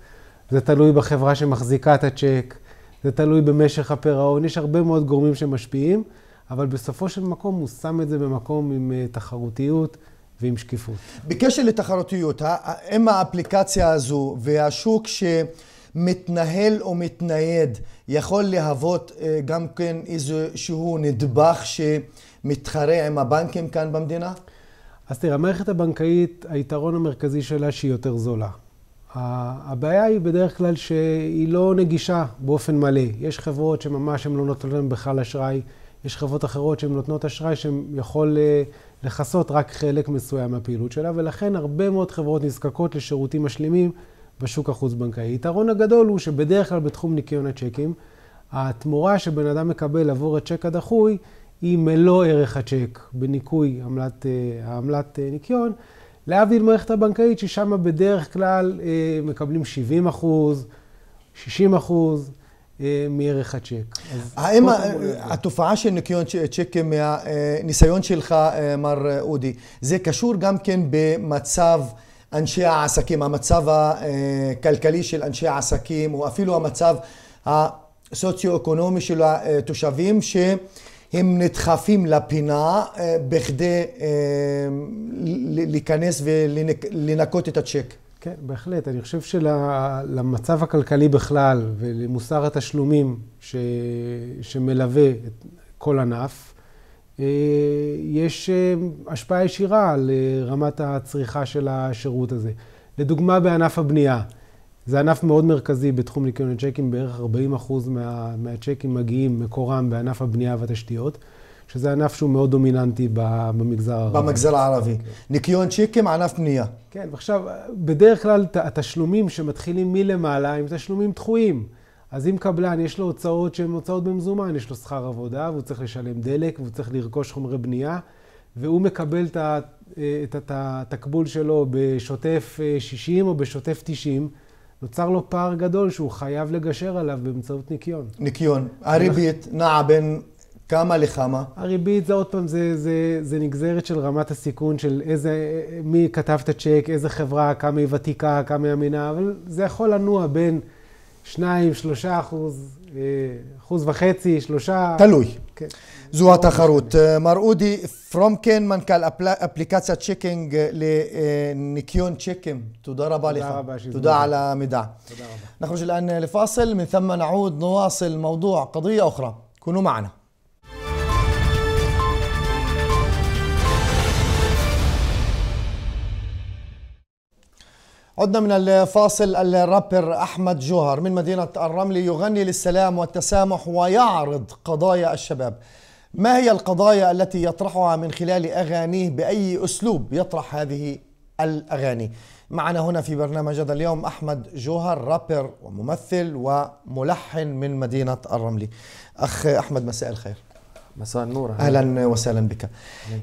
Speaker 8: זה תלוי בחברה שמחזיקה את הצ'ק. זה תלוי במשך הפירעון, יש הרבה מאוד גורמים שמשפיעים, אבל בסופו של מקום הוא שם את זה במקום עם אה, תחרותיות ועם שקיפות.
Speaker 1: בקשר לתחרותיות, האם האפליקציה הזו והשוק שמתנהל או מתנייד יכול להוות אה, גם כן איזשהו נדבך שמתחרה עם הבנקים כאן במדינה?
Speaker 8: אז תראה, המערכת הבנקאית, היתרון המרכזי שלה שהיא יותר זולה. הבעיה היא בדרך כלל שהיא לא נגישה באופן מלא. יש חברות שממש הן לא נותנות להן בכלל אשראי, יש חברות אחרות שהן נותנות אשראי שהן יכול אה, לכסות רק חלק מסוים מהפעילות שלה, ולכן הרבה מאוד חברות נזקקות לשירותים משלימים בשוק החוץ-בנקאי. היתרון הגדול הוא שבדרך כלל בתחום ניקיון הצ'קים, התמורה שבן אדם מקבל עבור הצ'ק הדחוי היא מלוא ערך הצ'ק בניכוי עמלת, אה, העמלת אה, ניקיון. להבדיל מערכת הבנקאית, ששם בדרך כלל אה, מקבלים 70 אחוז, 60 אחוז אה, מערך הצ'ק.
Speaker 1: האם התופעה של ניקיון צ'קים מהניסיון שלך, אה, מר אודי, זה קשור גם כן במצב אנשי העסקים, המצב הכלכלי של אנשי העסקים, או אפילו המצב הסוציו-אקונומי של התושבים, ש... הם נדחפים לפינה אה, בכדי אה, להיכנס ולנקות את הצ'ק.
Speaker 8: כן, בהחלט. אני חושב שלמצב הכלכלי בכלל ולמוסר התשלומים ש... שמלווה את כל ענף, אה, יש השפעה ישירה על רמת הצריכה של השירות הזה. לדוגמה, בענף הבנייה. זה ענף מאוד מרכזי בתחום ניקיון הצ'קים, בערך 40% מה, מהצ'קים מגיעים מקורם בענף הבנייה והתשתיות, שזה ענף שהוא מאוד דומיננטי במגזר הערבי.
Speaker 1: במגזר הערבי. כן. ניקיון צ'קים, ענף בנייה.
Speaker 8: כן, ועכשיו, בדרך כלל התשלומים שמתחילים מלמעלה הם תשלומים דחויים. אז אם קבלן יש לו הוצאות שהן הוצאות במזומן, יש לו שכר עבודה, והוא צריך לשלם דלק, והוא צריך לרכוש חומרי בנייה, והוא מקבל את התקבול שלו בשוטף 60 או בשוטף 90, נוצר לו פער גדול שהוא חייב לגשר עליו באמצעות ניקיון.
Speaker 1: ניקיון. הריבית נעה בין כמה לכמה?
Speaker 8: הריבית זה עוד פעם, זה, זה, זה נגזרת של רמת הסיכון של איזה, מי כתב את הצ'ק, איזה חברה, כמה היא ותיקה, כמה היא אמינה, אבל זה יכול לנוע בין 2, 3 אחוז, אה, אחוז וחצי, שלושה...
Speaker 1: תלוי. כן. زوا تخروت مرؤودي فرومكن من كال ابليكاسيا تشيكينج لنكيون تشيكم تضرب لها تدعى على مدع نخرج الآن لفاصل. من ثم نعود نواصل موضوع قضية أخرى. كونوا معنا. عدنا من الفاصل. الرابر أحمد جوهر من مدينة الرمل يغني للسلام والتسامح ويعرض قضايا الشباب. ما هي القضايا التي يطرحها من خلال أغانيه بأي أسلوب يطرح هذه الأغاني؟ معنا هنا في برنامج هذا اليوم أحمد جوهر رابر وممثل وملحن من مدينة الرملي. أخ أحمد مساء الخير.
Speaker 9: مساء النور.
Speaker 1: أهلا وسهلا بك.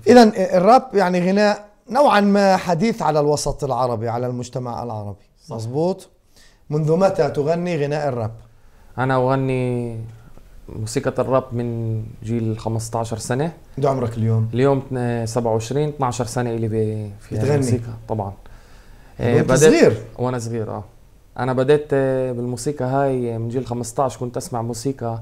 Speaker 1: إذا الراب يعني غناء نوعا ما حديث على الوسط العربي على المجتمع العربي. مظبوط؟ منذ متى تغني غناء الراب؟
Speaker 9: أنا أغني موسيقى الراب من جيل 15 سنة.
Speaker 1: قد عمرك اليوم؟
Speaker 9: اليوم 27 12 سنة اللي في
Speaker 1: بتغني؟
Speaker 9: الموسيقى طبعا.
Speaker 1: وأنت صغير؟
Speaker 9: وأنا صغير آه. أنا بديت آه، بالموسيقى هاي من جيل 15 كنت أسمع موسيقى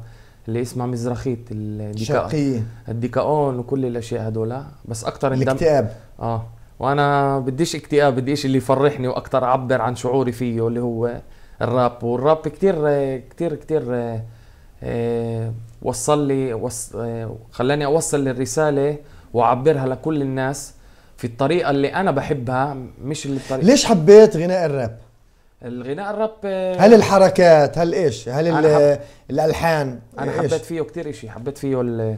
Speaker 9: اللي اسمها مزرخيت الديكا
Speaker 1: شرقية.
Speaker 9: الديكاون وكل الأشياء هدول بس أكثر
Speaker 1: الاكتئاب.
Speaker 9: آه. وأنا بديش اكتئاب بدي شيء اللي يفرحني وأكثر أعبر عن شعوري فيه اللي هو الراب. والراب كتير كتير كتير آه، آه، وصل لي وص... آه، خلاني أوصل الرساله وأعبرها لكل الناس في الطريقة اللي أنا بحبها مش اللي الطريقة
Speaker 1: ليش حبيت غناء الراب؟
Speaker 9: الغناء الراب آه،
Speaker 1: هل الحركات هل إيش؟ هل
Speaker 9: أنا حب-
Speaker 1: الألحان
Speaker 9: أنا
Speaker 1: إيش؟
Speaker 9: حبيت فيه كتير إشي حبيت فيه ال-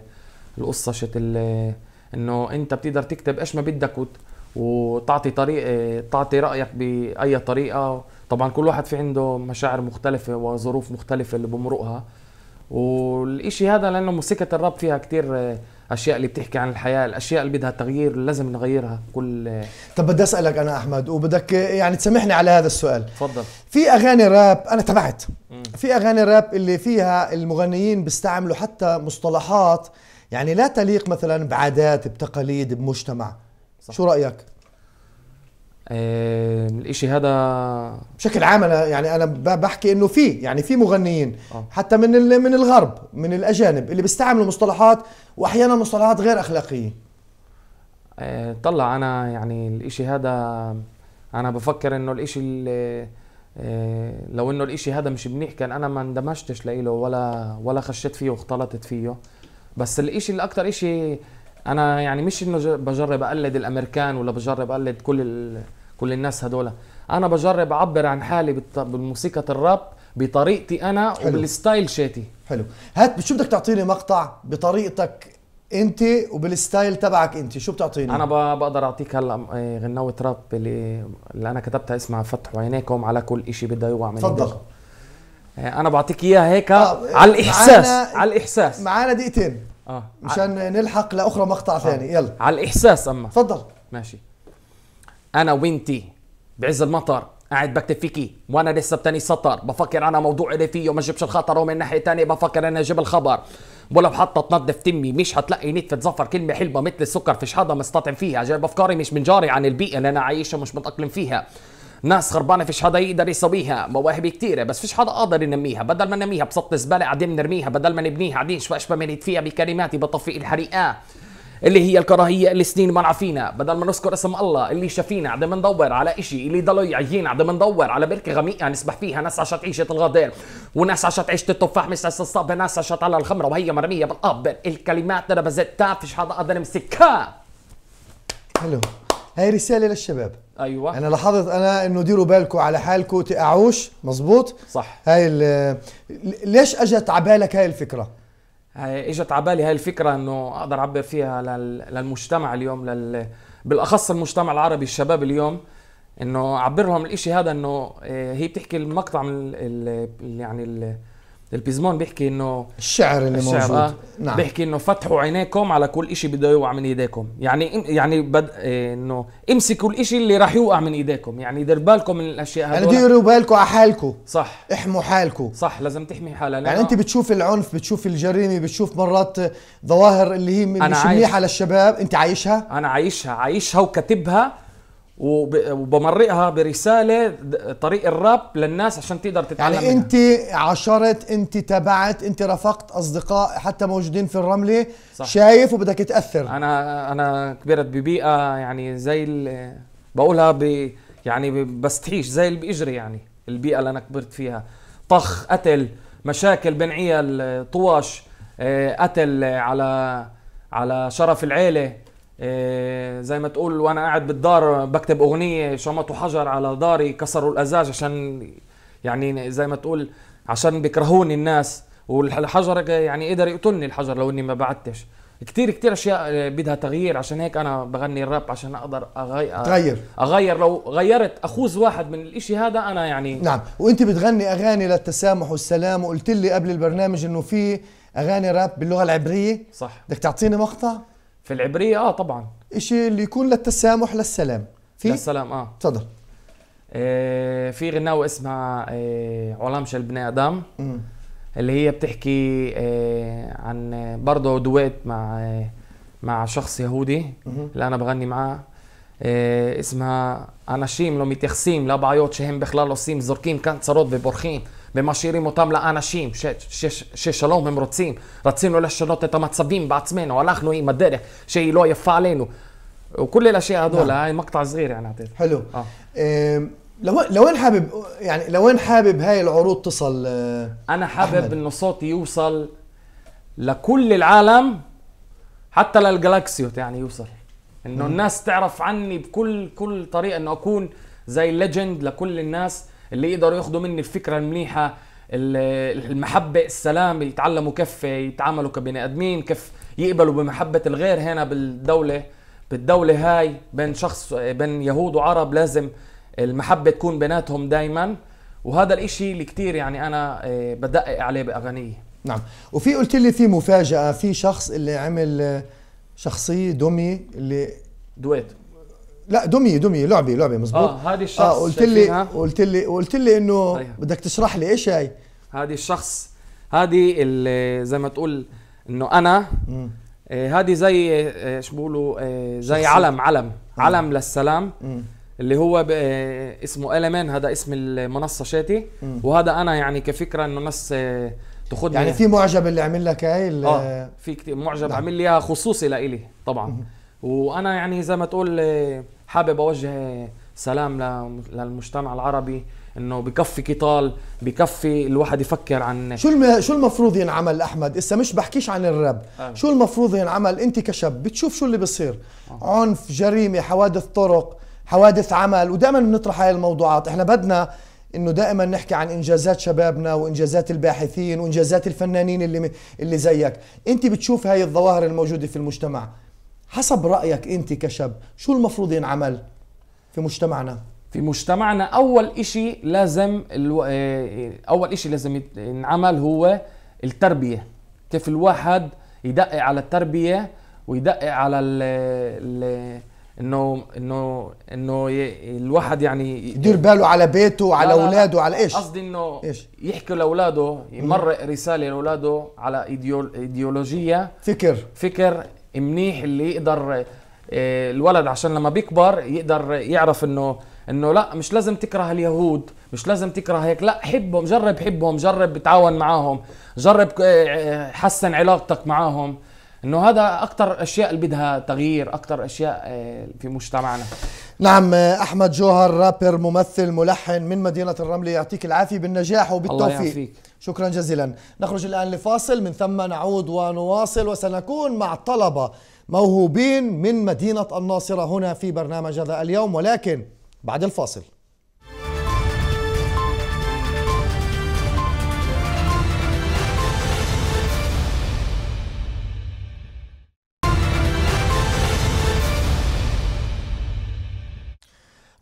Speaker 9: القصة شت ال- إنه أنت بتقدر تكتب إيش ما بدك وت- وتعطي طريق تعطي رأيك بأي طريقة طبعا كل واحد في عنده مشاعر مختلفة وظروف مختلفة اللي بمرقها والإشي هذا لأنه موسيقى الراب فيها كتير أشياء اللي بتحكي عن الحياة الأشياء اللي بدها تغيير لازم نغيرها كل
Speaker 1: طب بدي أسألك أنا أحمد وبدك يعني تسامحني على هذا السؤال.
Speaker 9: تفضل.
Speaker 1: في أغاني راب أنا تبعت. في أغاني راب اللي فيها المغنيين بيستعملوا حتى مصطلحات يعني لا تليق مثلا بعادات بتقاليد بمجتمع.
Speaker 9: صح.
Speaker 1: شو رأيك؟
Speaker 9: آه، الإشي هذا
Speaker 1: بشكل عام أنا يعني أنا بحكي إنه في يعني في مغنيين
Speaker 9: آه.
Speaker 1: حتى من من الغرب من الأجانب اللي بيستعملوا مصطلحات واحيانا مصطلحات غير أخلاقية
Speaker 9: آه، طلع أنا يعني الإشي هذا أنا بفكر إنه الإشي اللي آه، لو إنه الإشي هذا مش منيح كان أنا ما اندمجتش لإله ولا ولا خشيت فيه واختلطت فيه بس الإشي اللي أكتر إشي أنا يعني مش إنه بجرب أقلد الأمريكان ولا بجرب أقلد كل. كل الناس هدول. أنا بجرب أعبر عن حالي بالموسيقى الراب بطريقتي أنا
Speaker 1: حلو.
Speaker 9: وبالستايل شاتي
Speaker 1: حلو. هات شو بدك تعطيني مقطع بطريقتك أنت وبالستايل تبعك أنت؟ شو بتعطيني؟
Speaker 9: أنا بقدر أعطيك هلأ آه، غناوة راب اللي, اللي أنا كتبتها اسمها فتحوا عينيكم على كل إشي بده يوقع من
Speaker 1: تفضل.
Speaker 9: ايديكم أنا بعطيك إياها هيك
Speaker 1: آه،
Speaker 9: على
Speaker 1: الإحساس
Speaker 9: على الإحساس.
Speaker 1: معانا دقيقتين.
Speaker 9: آه
Speaker 1: مشان نلحق لأخرى مقطع ثاني. يلا.
Speaker 9: على الإحساس أما.
Speaker 1: تفضل.
Speaker 9: ماشي. أنا وإنتي بعز المطر قاعد بكتب فيكي وأنا لسه بتاني سطر. بفكر أنا موضوع اللي فيه وما جبش الخطر ومن ناحية تانية بفكر أنا أجيب الخبر. ولو حتى تنظف تمي مش هتلاقي نتفة زفر كلمة حلوة مثل السكر فيش حدا مستطعم فيها. جايب أفكاري مش من جاري عن البيئة اللي أنا عايشها مش متأقلم فيها. ناس خربانة فيش حدا يقدر يسويها. مواهب كتيرة بس فيش حدا قادر ينميها بدل ما نميها بسط زبالة قاعدين نرميها. بدل ما نبنيها قاعدين شوي شوي بنهد فيها بكلماتي بطفئ الحريقة. اللي هي الكراهية اللي سنين ما عارفينها بدل ما نذكر اسم الله اللي شافينا عدم ندور على إشي اللي ضلوا يعيينا عدم ندور على بركة غميقة نسبح فيها. ناس عشت عيشة الغدير وناس عشت عيشة التفاح مش عشت ناس عشت على الخمرة وهي مرمية بالقبر الكلمات أنا بزتها فيش حدا قادر يمسكها
Speaker 1: حلو. هاي رسالة للشباب.
Speaker 9: أيوه.
Speaker 1: أنا لاحظت أنا إنه ديروا بالكم على حالكم تقعوش. مزبوط؟
Speaker 9: صح.
Speaker 1: هاي ليش أجت هاي الفكرة؟
Speaker 9: هاي إجت على بالي هاي الفكرة إنه أقدر أعبر فيها لل- للمجتمع اليوم لل... بالأخص المجتمع العربي الشباب اليوم إنه أعبر لهم الإشي هذا إنه آه، هي بتحكي المقطع من. ال... يعني ال... ال פזמון بيحكي إنه
Speaker 1: الشعر اللي
Speaker 9: الشعر
Speaker 1: موجود.
Speaker 9: آه
Speaker 1: نعم.
Speaker 9: بيحكي إنه فتحوا عينيكم على كل إشي بده يوقع من إيديكم. يعني يعني بد... آه، إنه امسكوا الاشي اللي راح يوقع من إيديكم. يعني دير بالكم من الأشياء
Speaker 1: يعني
Speaker 9: هذول.
Speaker 1: ديروا بالكم على حالكم.
Speaker 9: صح.
Speaker 1: احموا حالكم.
Speaker 9: صح لازم تحمي حالها
Speaker 1: يعني أنت بتشوف العنف بتشوف الجريمة بتشوف مرات ظواهر اللي هي مش. منيحة للشباب. أنت عايشها؟
Speaker 9: أنا عايشها عايشها وكاتبها. وبمرقها برسالة طريق الراب للناس عشان تقدر تتعلم
Speaker 1: يعني
Speaker 9: منها.
Speaker 1: انت عاشرت انت تبعت انت رافقت أصدقاء حتى موجودين في الرملة
Speaker 9: صح.
Speaker 1: شايف وبدك تأثر
Speaker 9: أنا أنا كبرت ببيئة يعني زي. بقولها ب... يعني ب- بستحيش زي اللي بيجري يعني البيئة اللي أنا كبرت فيها طخ قتل مشاكل بين عيال طواش آه، قتل على على شرف العيلة زي ما تقول وأنا قاعد بالدار بكتب أغنية شمطوا حجر على داري كسروا الأزاج عشان يعني زي ما تقول عشان بيكرهوني الناس والحجر يعني قدر يقتلني الحجر لو إني ما بعدتش كتير كتير أشياء بدها تغيير عشان هيك أنا بغني الراب عشان أقدر أغير
Speaker 1: تغير.
Speaker 9: أغير. لو غيرت اخوذ واحد من الإشي هذا أنا يعني
Speaker 1: نعم. وأنت بتغني أغاني للتسامح والسلام وقلت لي قبل البرنامج إنه في أغاني راب باللغة العبرية.
Speaker 9: صح.
Speaker 1: بدك تعطيني مقطع؟
Speaker 9: في العبريه اه طبعا
Speaker 1: اشي اللي يكون للتسامح للسلام في
Speaker 9: يا سلام اه
Speaker 1: تفضل
Speaker 9: آه، في غناوة اسمها آه، عالم شل بني ادم اللي هي بتحكي آه، عن برضه دويت مع آه، مع شخص يهودي اللي انا بغني معاه آه، اسمها אנשים לא מתייחסים לבעיות שהם בכלל עושים, זורקים כאן צרות ובורחים ומשאירים אותם לאנשים ש, ש, ש, ששלום הם רוצים. רצינו לשנות את המצבים בעצמנו, הלכנו עם הדרך שהיא לא יפה עלינו. وكل الاشياء هذول
Speaker 1: نعم.
Speaker 9: هاي مقطع صغير يعني اعتقد
Speaker 1: حلو
Speaker 9: آه.
Speaker 1: آم، لو لوين حابب يعني لوين حابب هاي العروض تصل آه،
Speaker 9: انا حابب
Speaker 1: أحمد.
Speaker 9: انه صوتي يوصل لكل العالم حتى للجلاكسيوت يعني يوصل انه الناس تعرف عني بكل كل طريقه انه اكون زي ليجند لكل الناس اللي يقدروا ياخذوا مني الفكرة المنيحة ال- المحبة السلام يتعلموا كيف يتعاملوا كبني آدمين كيف يقبلوا بمحبة الغير هنا بالدولة بالدولة هاي بين شخص بين يهود وعرب لازم المحبة تكون بيناتهم دائما وهذا الإشي اللي كتير يعني أنا آه، بدقق عليه باغانيه
Speaker 1: نعم. وفي قلت لي في مفاجأة في شخص اللي عمل آه، شخصية دمي اللي
Speaker 9: دويت.
Speaker 1: لا دمي دمي لعبة لعبة مزبوط
Speaker 9: آه هذه الشخص
Speaker 1: آه قلت لي؟ قلت لي قلت لي إنه
Speaker 9: أيوة.
Speaker 1: بدك تشرح لي إيش هاي
Speaker 9: هذه الشخص هذه زي ما تقول إنه أنا آه، هذه زي آه، إيش بيقولوا آه، زي. علم علم علم للسلام
Speaker 1: مم.
Speaker 9: اللي هو آه، اسمه المن هذا اسم المنصة شاتي وهذا أنا يعني كفكرة إنه ناس آه، تاخذني
Speaker 1: يعني في معجب اللي عمل لك هاي
Speaker 9: آه في كتير معجب
Speaker 1: نعم.
Speaker 9: عامل لي إياها خصوصي لإلي طبعا وأنا يعني زي ما تقول آه، حابب أوجه سلام للمجتمع العربي إنه بكفي قتال بكفي الواحد يفكر عن
Speaker 1: شو الم... شو المفروض ينعمل أحمد؟ إسا مش بحكيش عن الراب
Speaker 9: آه.
Speaker 1: شو المفروض ينعمل؟ أنت كشاب بتشوف شو اللي بيصير عنف جريمة حوادث طرق حوادث عمل ودائما بنطرح هاي الموضوعات. إحنا بدنا إنه دائما نحكي عن إنجازات شبابنا وإنجازات الباحثين وإنجازات الفنانين اللي. اللي زيك. أنت بتشوف هاي الظواهر الموجودة في المجتمع. حسب رأيك أنت كشاب شو المفروض ينعمل في مجتمعنا
Speaker 9: في مجتمعنا أول إشي لازم ألو... آه، أول إشي لازم ينعمل هو التربية كيف الواحد يدقق على التربية ويدقق على ال... ال... انه انه إنه ي... الواحد يعني
Speaker 1: يدير باله على بيته وعلى
Speaker 9: لا، لا، لا.
Speaker 1: أولاده على إيش
Speaker 9: قصدي إنه
Speaker 1: إيش؟
Speaker 9: يحكي لأولاده يمرق رسالة لأولاده على. إيديولوجية
Speaker 1: فكر
Speaker 9: فكر منيح اللي يقدر آه، الولد عشان لما بيكبر يقدر يعرف إنه إنه لا مش لازم تكره اليهود مش لازم تكره هيك لا حبهم جرب حبهم جرب تعاون معاهم جرب آه، آه، حسن علاقتك معاهم. إنه هذا أكثر أشياء اللي بدها تغيير أكثر أشياء آه، في مجتمعنا.
Speaker 1: نعم أحمد جوهر رابر ممثل ملحن من مدينة الرمل يعطيك العافية بالنجاح وبالتوفيق.
Speaker 9: الله يعافيك.
Speaker 1: شكرا جزيلا. نخرج الآن لفاصل من ثم نعود ونواصل وسنكون مع طلبة موهوبين من مدينة الناصرة هنا في برنامج هذا اليوم ولكن بعد الفاصل.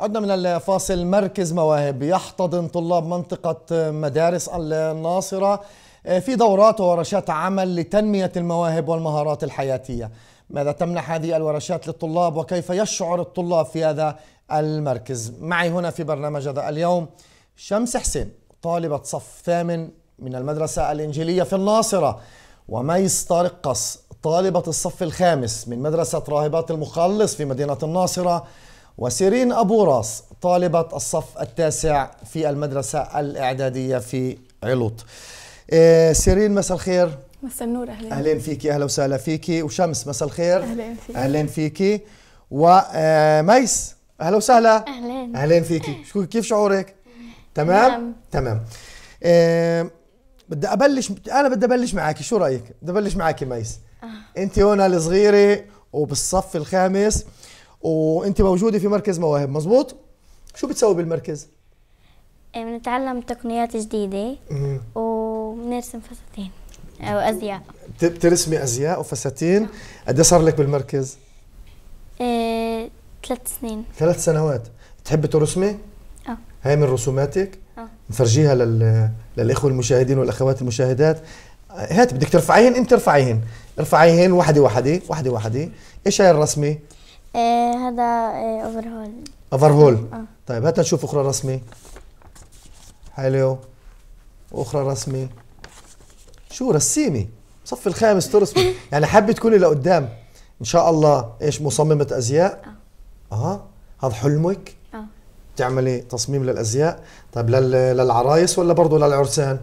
Speaker 1: عدنا من الفاصل. مركز مواهب. يحتضن طلاب منطقة مدارس الناصرة في دورات وورشات عمل لتنمية المواهب والمهارات الحياتية. ماذا تمنح هذه الورشات للطلاب وكيف يشعر الطلاب في هذا المركز؟ معي هنا في برنامج هذا اليوم شمس حسين طالبة صف ثامن من المدرسة الإنجيلية في الناصرة وميس طارق قص طالبة الصف الخامس من مدرسة راهبات المخلص في مدينة الناصرة. وسيرين أبو راس طالبة الصف التاسع في المدرسة الإعدادية في علوط. إيه، سيرين مساء الخير.
Speaker 10: مساء النور أهلا
Speaker 1: أهلين فيكي أهلا وسهلا فيكي. وشمس مساء الخير.
Speaker 10: أهلين فيك.
Speaker 1: أهلين فيكي. وميس أهلا وسهلا.
Speaker 10: أهلين.
Speaker 1: أهلين فيكي. شو كيف شعورك؟ تمام؟
Speaker 10: تمام.
Speaker 1: تمام. إيه، بدي أبلش أنا بدي أبلش معك شو رأيك؟ بدي أبلش معك ميس. أنت هنا الصغيرة وبالصف الخامس. وأنت موجودة في مركز مواهب مزبوط شو بتسوي بالمركز؟
Speaker 10: بنتعلم تقنيات جديدة وبنرسم فساتين أو أزياء.
Speaker 1: بت- بترسمي أزياء وفساتين؟ قد إيه صار لك بالمركز؟
Speaker 10: إيه، ثلاث سنين.
Speaker 1: ثلاث سنوات. تحبي ترسمي؟
Speaker 10: آه.
Speaker 1: هاي من رسوماتك؟
Speaker 10: آه.
Speaker 1: نفرجيها لل... للإخوة المشاهدين والأخوات المشاهدات. هات بدك ترفعيهن انت ارفعيهن ارفعيهن وحدة وحدة وحدة وحدة. إيش هاي الرسمة؟
Speaker 10: آه، هذا آه، اوفرهول
Speaker 1: افرهول
Speaker 10: آه.
Speaker 1: طيب هات نشوف أخرى رسمه حلو وأخرى رسمه شو رسيمي؟ صف الخامس ترسمي. يعني حابة تكوني لقدام. إن شاء الله إيش مصممة أزياء؟ آه. هذا حلمك.
Speaker 10: آه.
Speaker 1: تعملي تصميم للأزياء. طيب لل... للعرايس ولا برضه للعرسان؟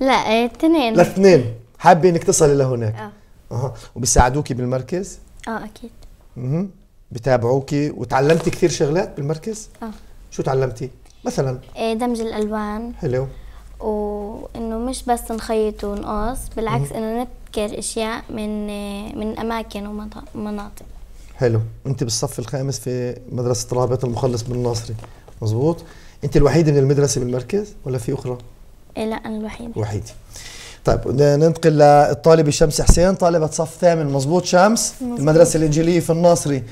Speaker 10: لا آه، اثنين
Speaker 1: الاثنين. حابة إنك تصلي لهناك.
Speaker 10: آه.
Speaker 1: أها. وبيساعدوكي بالمركز؟
Speaker 10: آه أكيد.
Speaker 1: أها بتابعوكي وتعلمتي كثير شغلات بالمركز؟
Speaker 10: آه.
Speaker 1: شو تعلمتي؟ مثلا.
Speaker 10: آه، دمج الألوان.
Speaker 1: حلو.
Speaker 10: وإنه مش بس نخيط ونقص بالعكس إنه نبتكر أشياء من من أماكن ومناطق-
Speaker 1: حلو. أنت بالصف الخامس في مدرسة رابط المخلص بن ناصري مزبوط أنت الوحيدة من المدرسة بالمركز ولا في أخرى؟
Speaker 10: آه، لا أنا الوحيدة.
Speaker 1: وحيده طيب ننتقل للطالبه شمس حسين طالبة صف ثامن مزبوط شمس؟ المدرسة الإنجيلية في الناصري.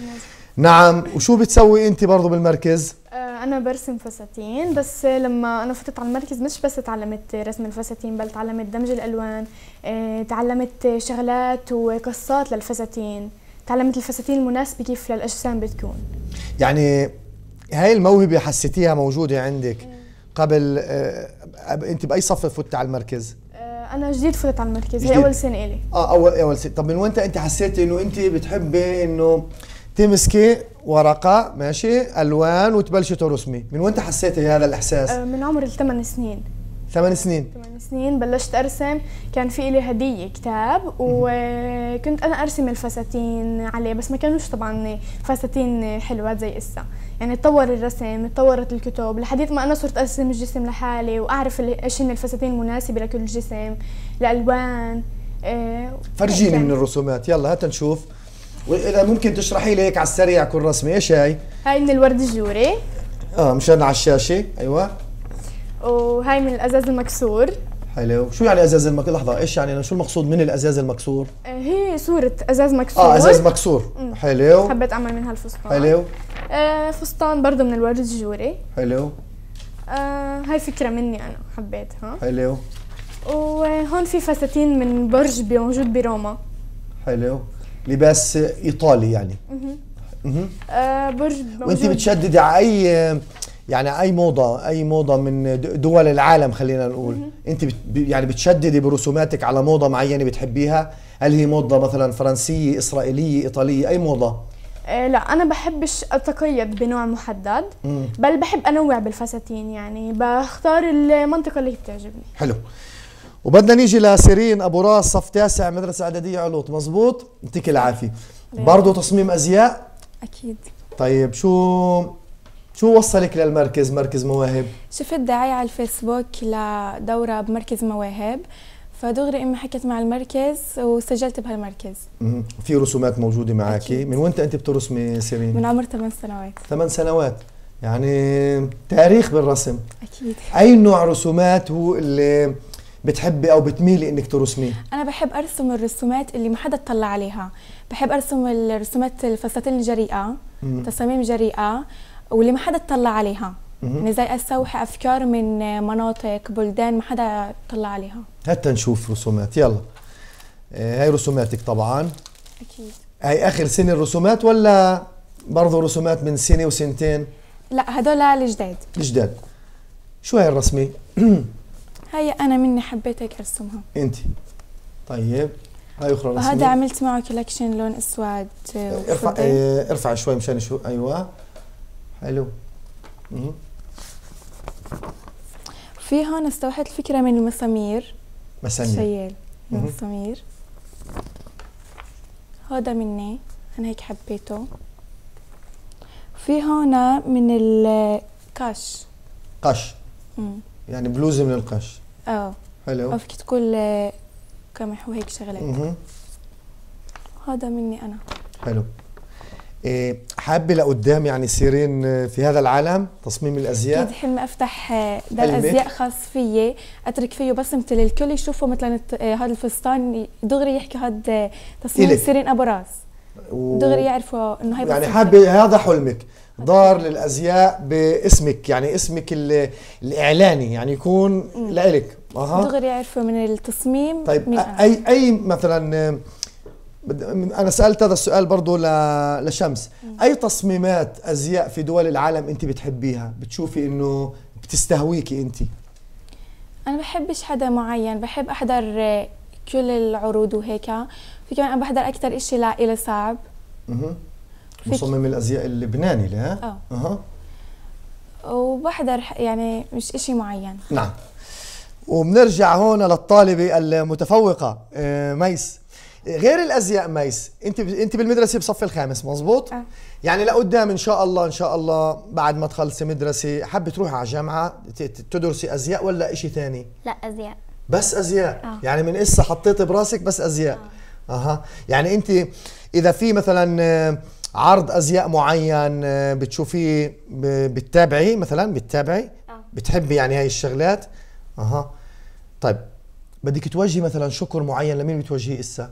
Speaker 1: نعم وشو بتسوي أنت برضه بالمركز؟
Speaker 11: آه، أنا برسم فساتين بس لما أنا فتت على المركز مش بس تعلمت رسم الفساتين بل تعلمت دمج الألوان آه، تعلمت شغلات وقصات للفساتين. تعلمت الفساتين المناسبة كيف للأجسام بتكون.
Speaker 1: يعني هاي الموهبة حسيتيها موجودة عندك قبل آه أنت بأي صف فت على المركز؟
Speaker 11: أنا جديد فتت على المركز
Speaker 1: جديد.
Speaker 11: هي أول سنة إلي.
Speaker 1: آه اول أول سنة. طب من وين انت حسيتي إنه أنت بتحبي إنه تمسكي ورقة ماشي ألوان وتبلشي ترسمي؟ من وين حسيتي هذا الإحساس؟
Speaker 11: آه، من عمر الثمان سنين.
Speaker 1: ثمان سنين.
Speaker 11: ثمان سنين بلشت أرسم. كان في لي هدية كتاب وكنت أنا أرسم الفساتين عليه بس ما كانوش طبعا فساتين حلوات زي إسا. يعني تطور الرسم تطورت الكتب لحديت ما أنا صرت أرسم الجسم لحالي وأعرف إيش هن الفساتين المناسبه لكل جسم الألوان آه،
Speaker 1: فرجيني
Speaker 11: هيك
Speaker 1: من
Speaker 11: يعني.
Speaker 1: الرسومات. يلا هات نشوف واذا ممكن تشرحي لي هيك على السريع كل رسمة. إيش هاي
Speaker 11: هاي من الورد الجوري.
Speaker 1: آه مشان على الشاشة. أيوه.
Speaker 11: وهاي من الأزاز المكسور.
Speaker 1: حلو. شو يعني أزاز المك؟ لحظة إيش يعني؟ شو المقصود من الأزاز المكسور؟
Speaker 11: آه، هي صورة أزاز مكسور.
Speaker 1: آه أزاز مكسور. حلو.
Speaker 11: حبيت أعمل منها الفستان.
Speaker 1: حلو.
Speaker 11: آه فستان برضه من الورد الجوري.
Speaker 1: حلو.
Speaker 11: آه هاي فكرة مني أنا حبيتها
Speaker 1: حلو.
Speaker 11: وهون في فساتين من برج موجود بروما.
Speaker 1: حلو. لباس إيطالي يعني. مهم.
Speaker 11: آه برج
Speaker 1: وانت بتشددي على أي يعني أي موضة أي موضة من دول العالم خلينا نقول. أنت بت يعني بتشددي برسوماتك على موضة معينة بتحبيها؟ هل هي موضة مثلا فرنسية إسرائيلية إيطالية أي موضة؟
Speaker 11: آه لا أنا بحبش أتقيد بنوع محدد
Speaker 1: مم.
Speaker 11: بل بحب أنوع بالفساتين يعني. بختار المنطقة اللي بتعجبني.
Speaker 1: حلو. وبدنا نيجي لسيرين أبو راس صف تاسع مدرسة إعدادية علوط مزبوط يعطيك العافية. برضه تصميم أزياء؟
Speaker 12: أكيد.
Speaker 1: طيب شو شو وصلك للمركز مركز مواهب؟
Speaker 12: شفت دعاية على الفيسبوك لدورة بمركز مواهب فدغري أمي حكت مع المركز وسجلت بهالمركز.
Speaker 1: في رسومات موجودة معك من وين أنت بترسمي سيرين؟
Speaker 12: من عمر 8 سنوات.
Speaker 1: ثمان سنوات. يعني تاريخ بالرسم.
Speaker 12: أكيد.
Speaker 1: أي نوع رسومات هو اللي بتحبي أو بتميلي إنك ترسميه؟
Speaker 12: أنا بحب أرسم الرسومات اللي ما حدا اطلع عليها. بحب أرسم الرسومات الفساتين الجريئة
Speaker 1: مم.
Speaker 12: تصاميم جريئة واللي ما حدا اطلع عليها. يعني زي أستوحي أفكار من مناطق بلدان ما حدا اطلع عليها.
Speaker 1: حتى نشوف رسومات. يلا. آه، هاي رسوماتك طبعا.
Speaker 12: أكيد.
Speaker 1: هاي آخر سنة الرسومات ولا برضه رسومات من سنة وسنتين؟
Speaker 12: لا هدول الجداد.
Speaker 1: جداد شو هاي الرسمة؟
Speaker 12: هي أنا مني حبيت هيك أرسمها.
Speaker 1: أنت. طيب. هاي
Speaker 12: أخرى
Speaker 1: رسمة.
Speaker 12: عملت معه collection لون أسود
Speaker 1: ارفع
Speaker 12: وفضي.
Speaker 1: آه، ارفع شوي مشان شو أيوه. حلو.
Speaker 12: في هون استوحيت الفكرة من المسامير.
Speaker 1: مسامير.
Speaker 12: شيال. المسامير. هذا مني. أنا هيك حبيته. في هون من الكاش
Speaker 1: قش
Speaker 12: أمم.
Speaker 1: يعني بلوزة من القش
Speaker 12: آه
Speaker 1: حلو.
Speaker 12: أو فيك تقول قمح وهيك شغلات. هذا مني أنا.
Speaker 1: حلو. إيه حابة لقدام يعني تصيرين في هذا العالم تصميم الأزياء
Speaker 12: أكيد حلمي أفتح آه، دار
Speaker 1: حلمك؟
Speaker 12: أزياء خاص فيي أترك فيه بصمه للكل يشوفوا مثلا آه، هذا الفستان دغري يحكي هذا آه، تصميم
Speaker 1: إلك.
Speaker 12: سيرين أبو راس
Speaker 1: و-
Speaker 12: دغري يعرفوا إنه هي
Speaker 1: يعني. حابة هذا حلمك دار للأزياء باسمك يعني اسمك ال- الإعلاني يعني يكون لإلك أها
Speaker 12: دغري يعرفوا من التصميم
Speaker 1: طيب
Speaker 12: أنا.
Speaker 1: أي أي مثلا أنا سألت هذا السؤال برضو ل- لشمس. أي تصميمات أزياء في دول العالم أنت بتحبيها؟ بتشوفي إنه بتستهويكي أنت؟
Speaker 12: أنا بحبش حدا معين بحب أحضر كل العروض وهيك. في كمان أنا بحضر أكثر إشي لإلي صعب. فيك-
Speaker 1: مصمم الأزياء اللبناني لا؟
Speaker 12: آه.
Speaker 1: أها.
Speaker 12: وبحضر يعني مش إشي معين.
Speaker 1: نعم. وبنرجع هون للطالبة المتفوقة آه، ميس غير الأزياء ميس. أنت أنت بالمدرسة بصف الخامس مزبوط؟
Speaker 12: آه.
Speaker 1: يعني لقدام إن شاء الله إن شاء الله بعد ما تخلصي مدرسة حابة تروحي على جامعه تدرسي أزياء ولا إشي ثاني
Speaker 10: لا أزياء.
Speaker 1: بس أزياء.
Speaker 10: آه.
Speaker 1: يعني من إسا حطيتي براسك بس أزياء. أها. يعني أنت إذا في مثلا آه، عرض أزياء معين آه، بتشوفيه ب- بتتابعي مثلا؟ بتتابعي؟
Speaker 10: آه.
Speaker 1: بتحبي يعني هاي الشغلات؟ أها. طيب بدك توجهي مثلا شكر معين لمين بتوجهيه
Speaker 10: إسا؟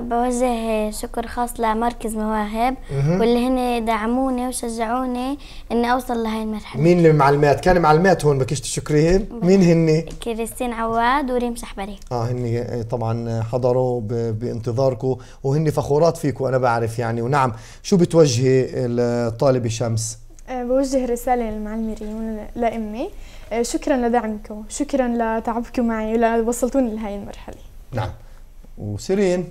Speaker 10: بوجه شكر خاص لمركز مواهب. واللي هن دعموني وشجعوني إني أوصل لهي المرحلة.
Speaker 1: مين المعلمات؟ كان معلمات هون بدكش تشكريهن مين هن
Speaker 10: كريستين عواد وريم شحبري.
Speaker 1: آه هن طبعا حضروا بانتظاركم وهن فخورات فيكم أنا بعرف يعني. ونعم شو بتوجهي الطالبه شمس
Speaker 11: آه، بوجه رسالة للمعلمة ريم لأمي. آه، شكرا لدعمكم شكرا لتعبكم معي ولوصلتوني لهي المرحلة.
Speaker 1: نعم. وسيرين.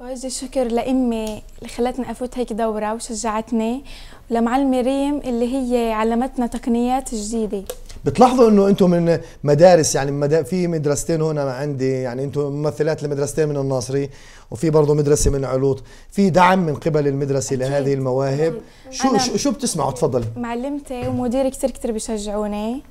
Speaker 12: بوجه شكر لأمي اللي خلتني أفوت هيك دورة وشجعتني ولمعلمه ريم اللي هي علمتنا تقنيات جديدة.
Speaker 1: بتلاحظوا إنه أنتم من مدارس يعني مدا في مدرستين هنا عندي يعني أنتم ممثلات لمدرستين من الناصري وفي برضه مدرسة من علوط. في دعم من قبل المدرسة لهذه المواهب. شو شو, شو بتسمعوا؟ تفضلي.
Speaker 12: معلمتي ومديري كتير كتير بيشجعوني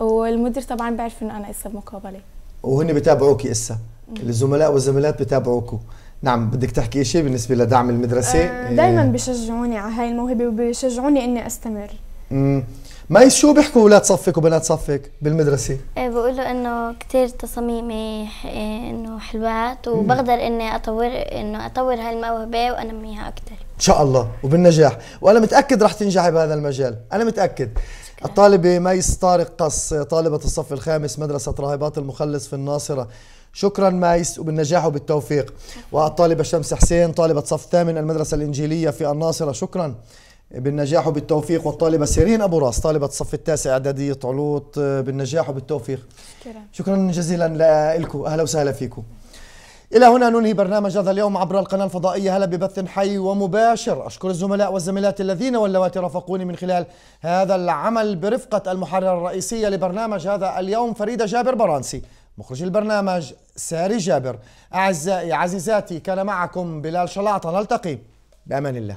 Speaker 12: والمدير طبعا بيعرف إنه أنا إسا بمقابلة.
Speaker 1: وهن بتابعوكي إسا. الزملاء والزميلات بتابعوكوا نعم بدك تحكي شيء بالنسبة لدعم المدرسة؟
Speaker 11: دائما
Speaker 1: إيه.
Speaker 11: بيشجعوني على هاي الموهبة وبيشجعوني إني أستمر.
Speaker 1: مم. ميس شو بيحكوا أولاد صفك وبنات صفك بالمدرسة؟
Speaker 10: إيه، بقولوا إنه كتير تصاميمي إيه، إنه حلوات وبقدر إني أطور إنه أطور هاي الموهبة وأنميها أكثر
Speaker 1: إن شاء الله وبالنجاح. وأنا متأكد رح تنجحي بهذا المجال. أنا متأكد. الطالبة ميس طارق قص طالبة الصف الخامس مدرسة راهبات المخلص في الناصرة. شكرا ميس وبالنجاح وبالتوفيق. والطالبة شمس حسين طالبة صف ثامن المدرسة الإنجيلية في الناصرة. شكرا. بالنجاح وبالتوفيق. والطالبة سيرين أبو راس طالبة الصف التاسع إعدادية علوط بالنجاح وبالتوفيق.
Speaker 12: شكرا.
Speaker 1: شكرا جزيلا لكم. أهلا وسهلا فيكم. إلى هنا ننهي برنامج هذا اليوم عبر القناة الفضائية. هلا ببث حي ومباشر. أشكر الزملاء والزميلات الذين واللواتي رافقوني من خلال هذا العمل برفقة المحررة الرئيسية لبرنامج هذا اليوم فريدة جابر برانسي مخرج البرنامج ساري جابر. أعزائي عزيزاتي كان معكم بلال شلاطة نلتقي. بأمان الله.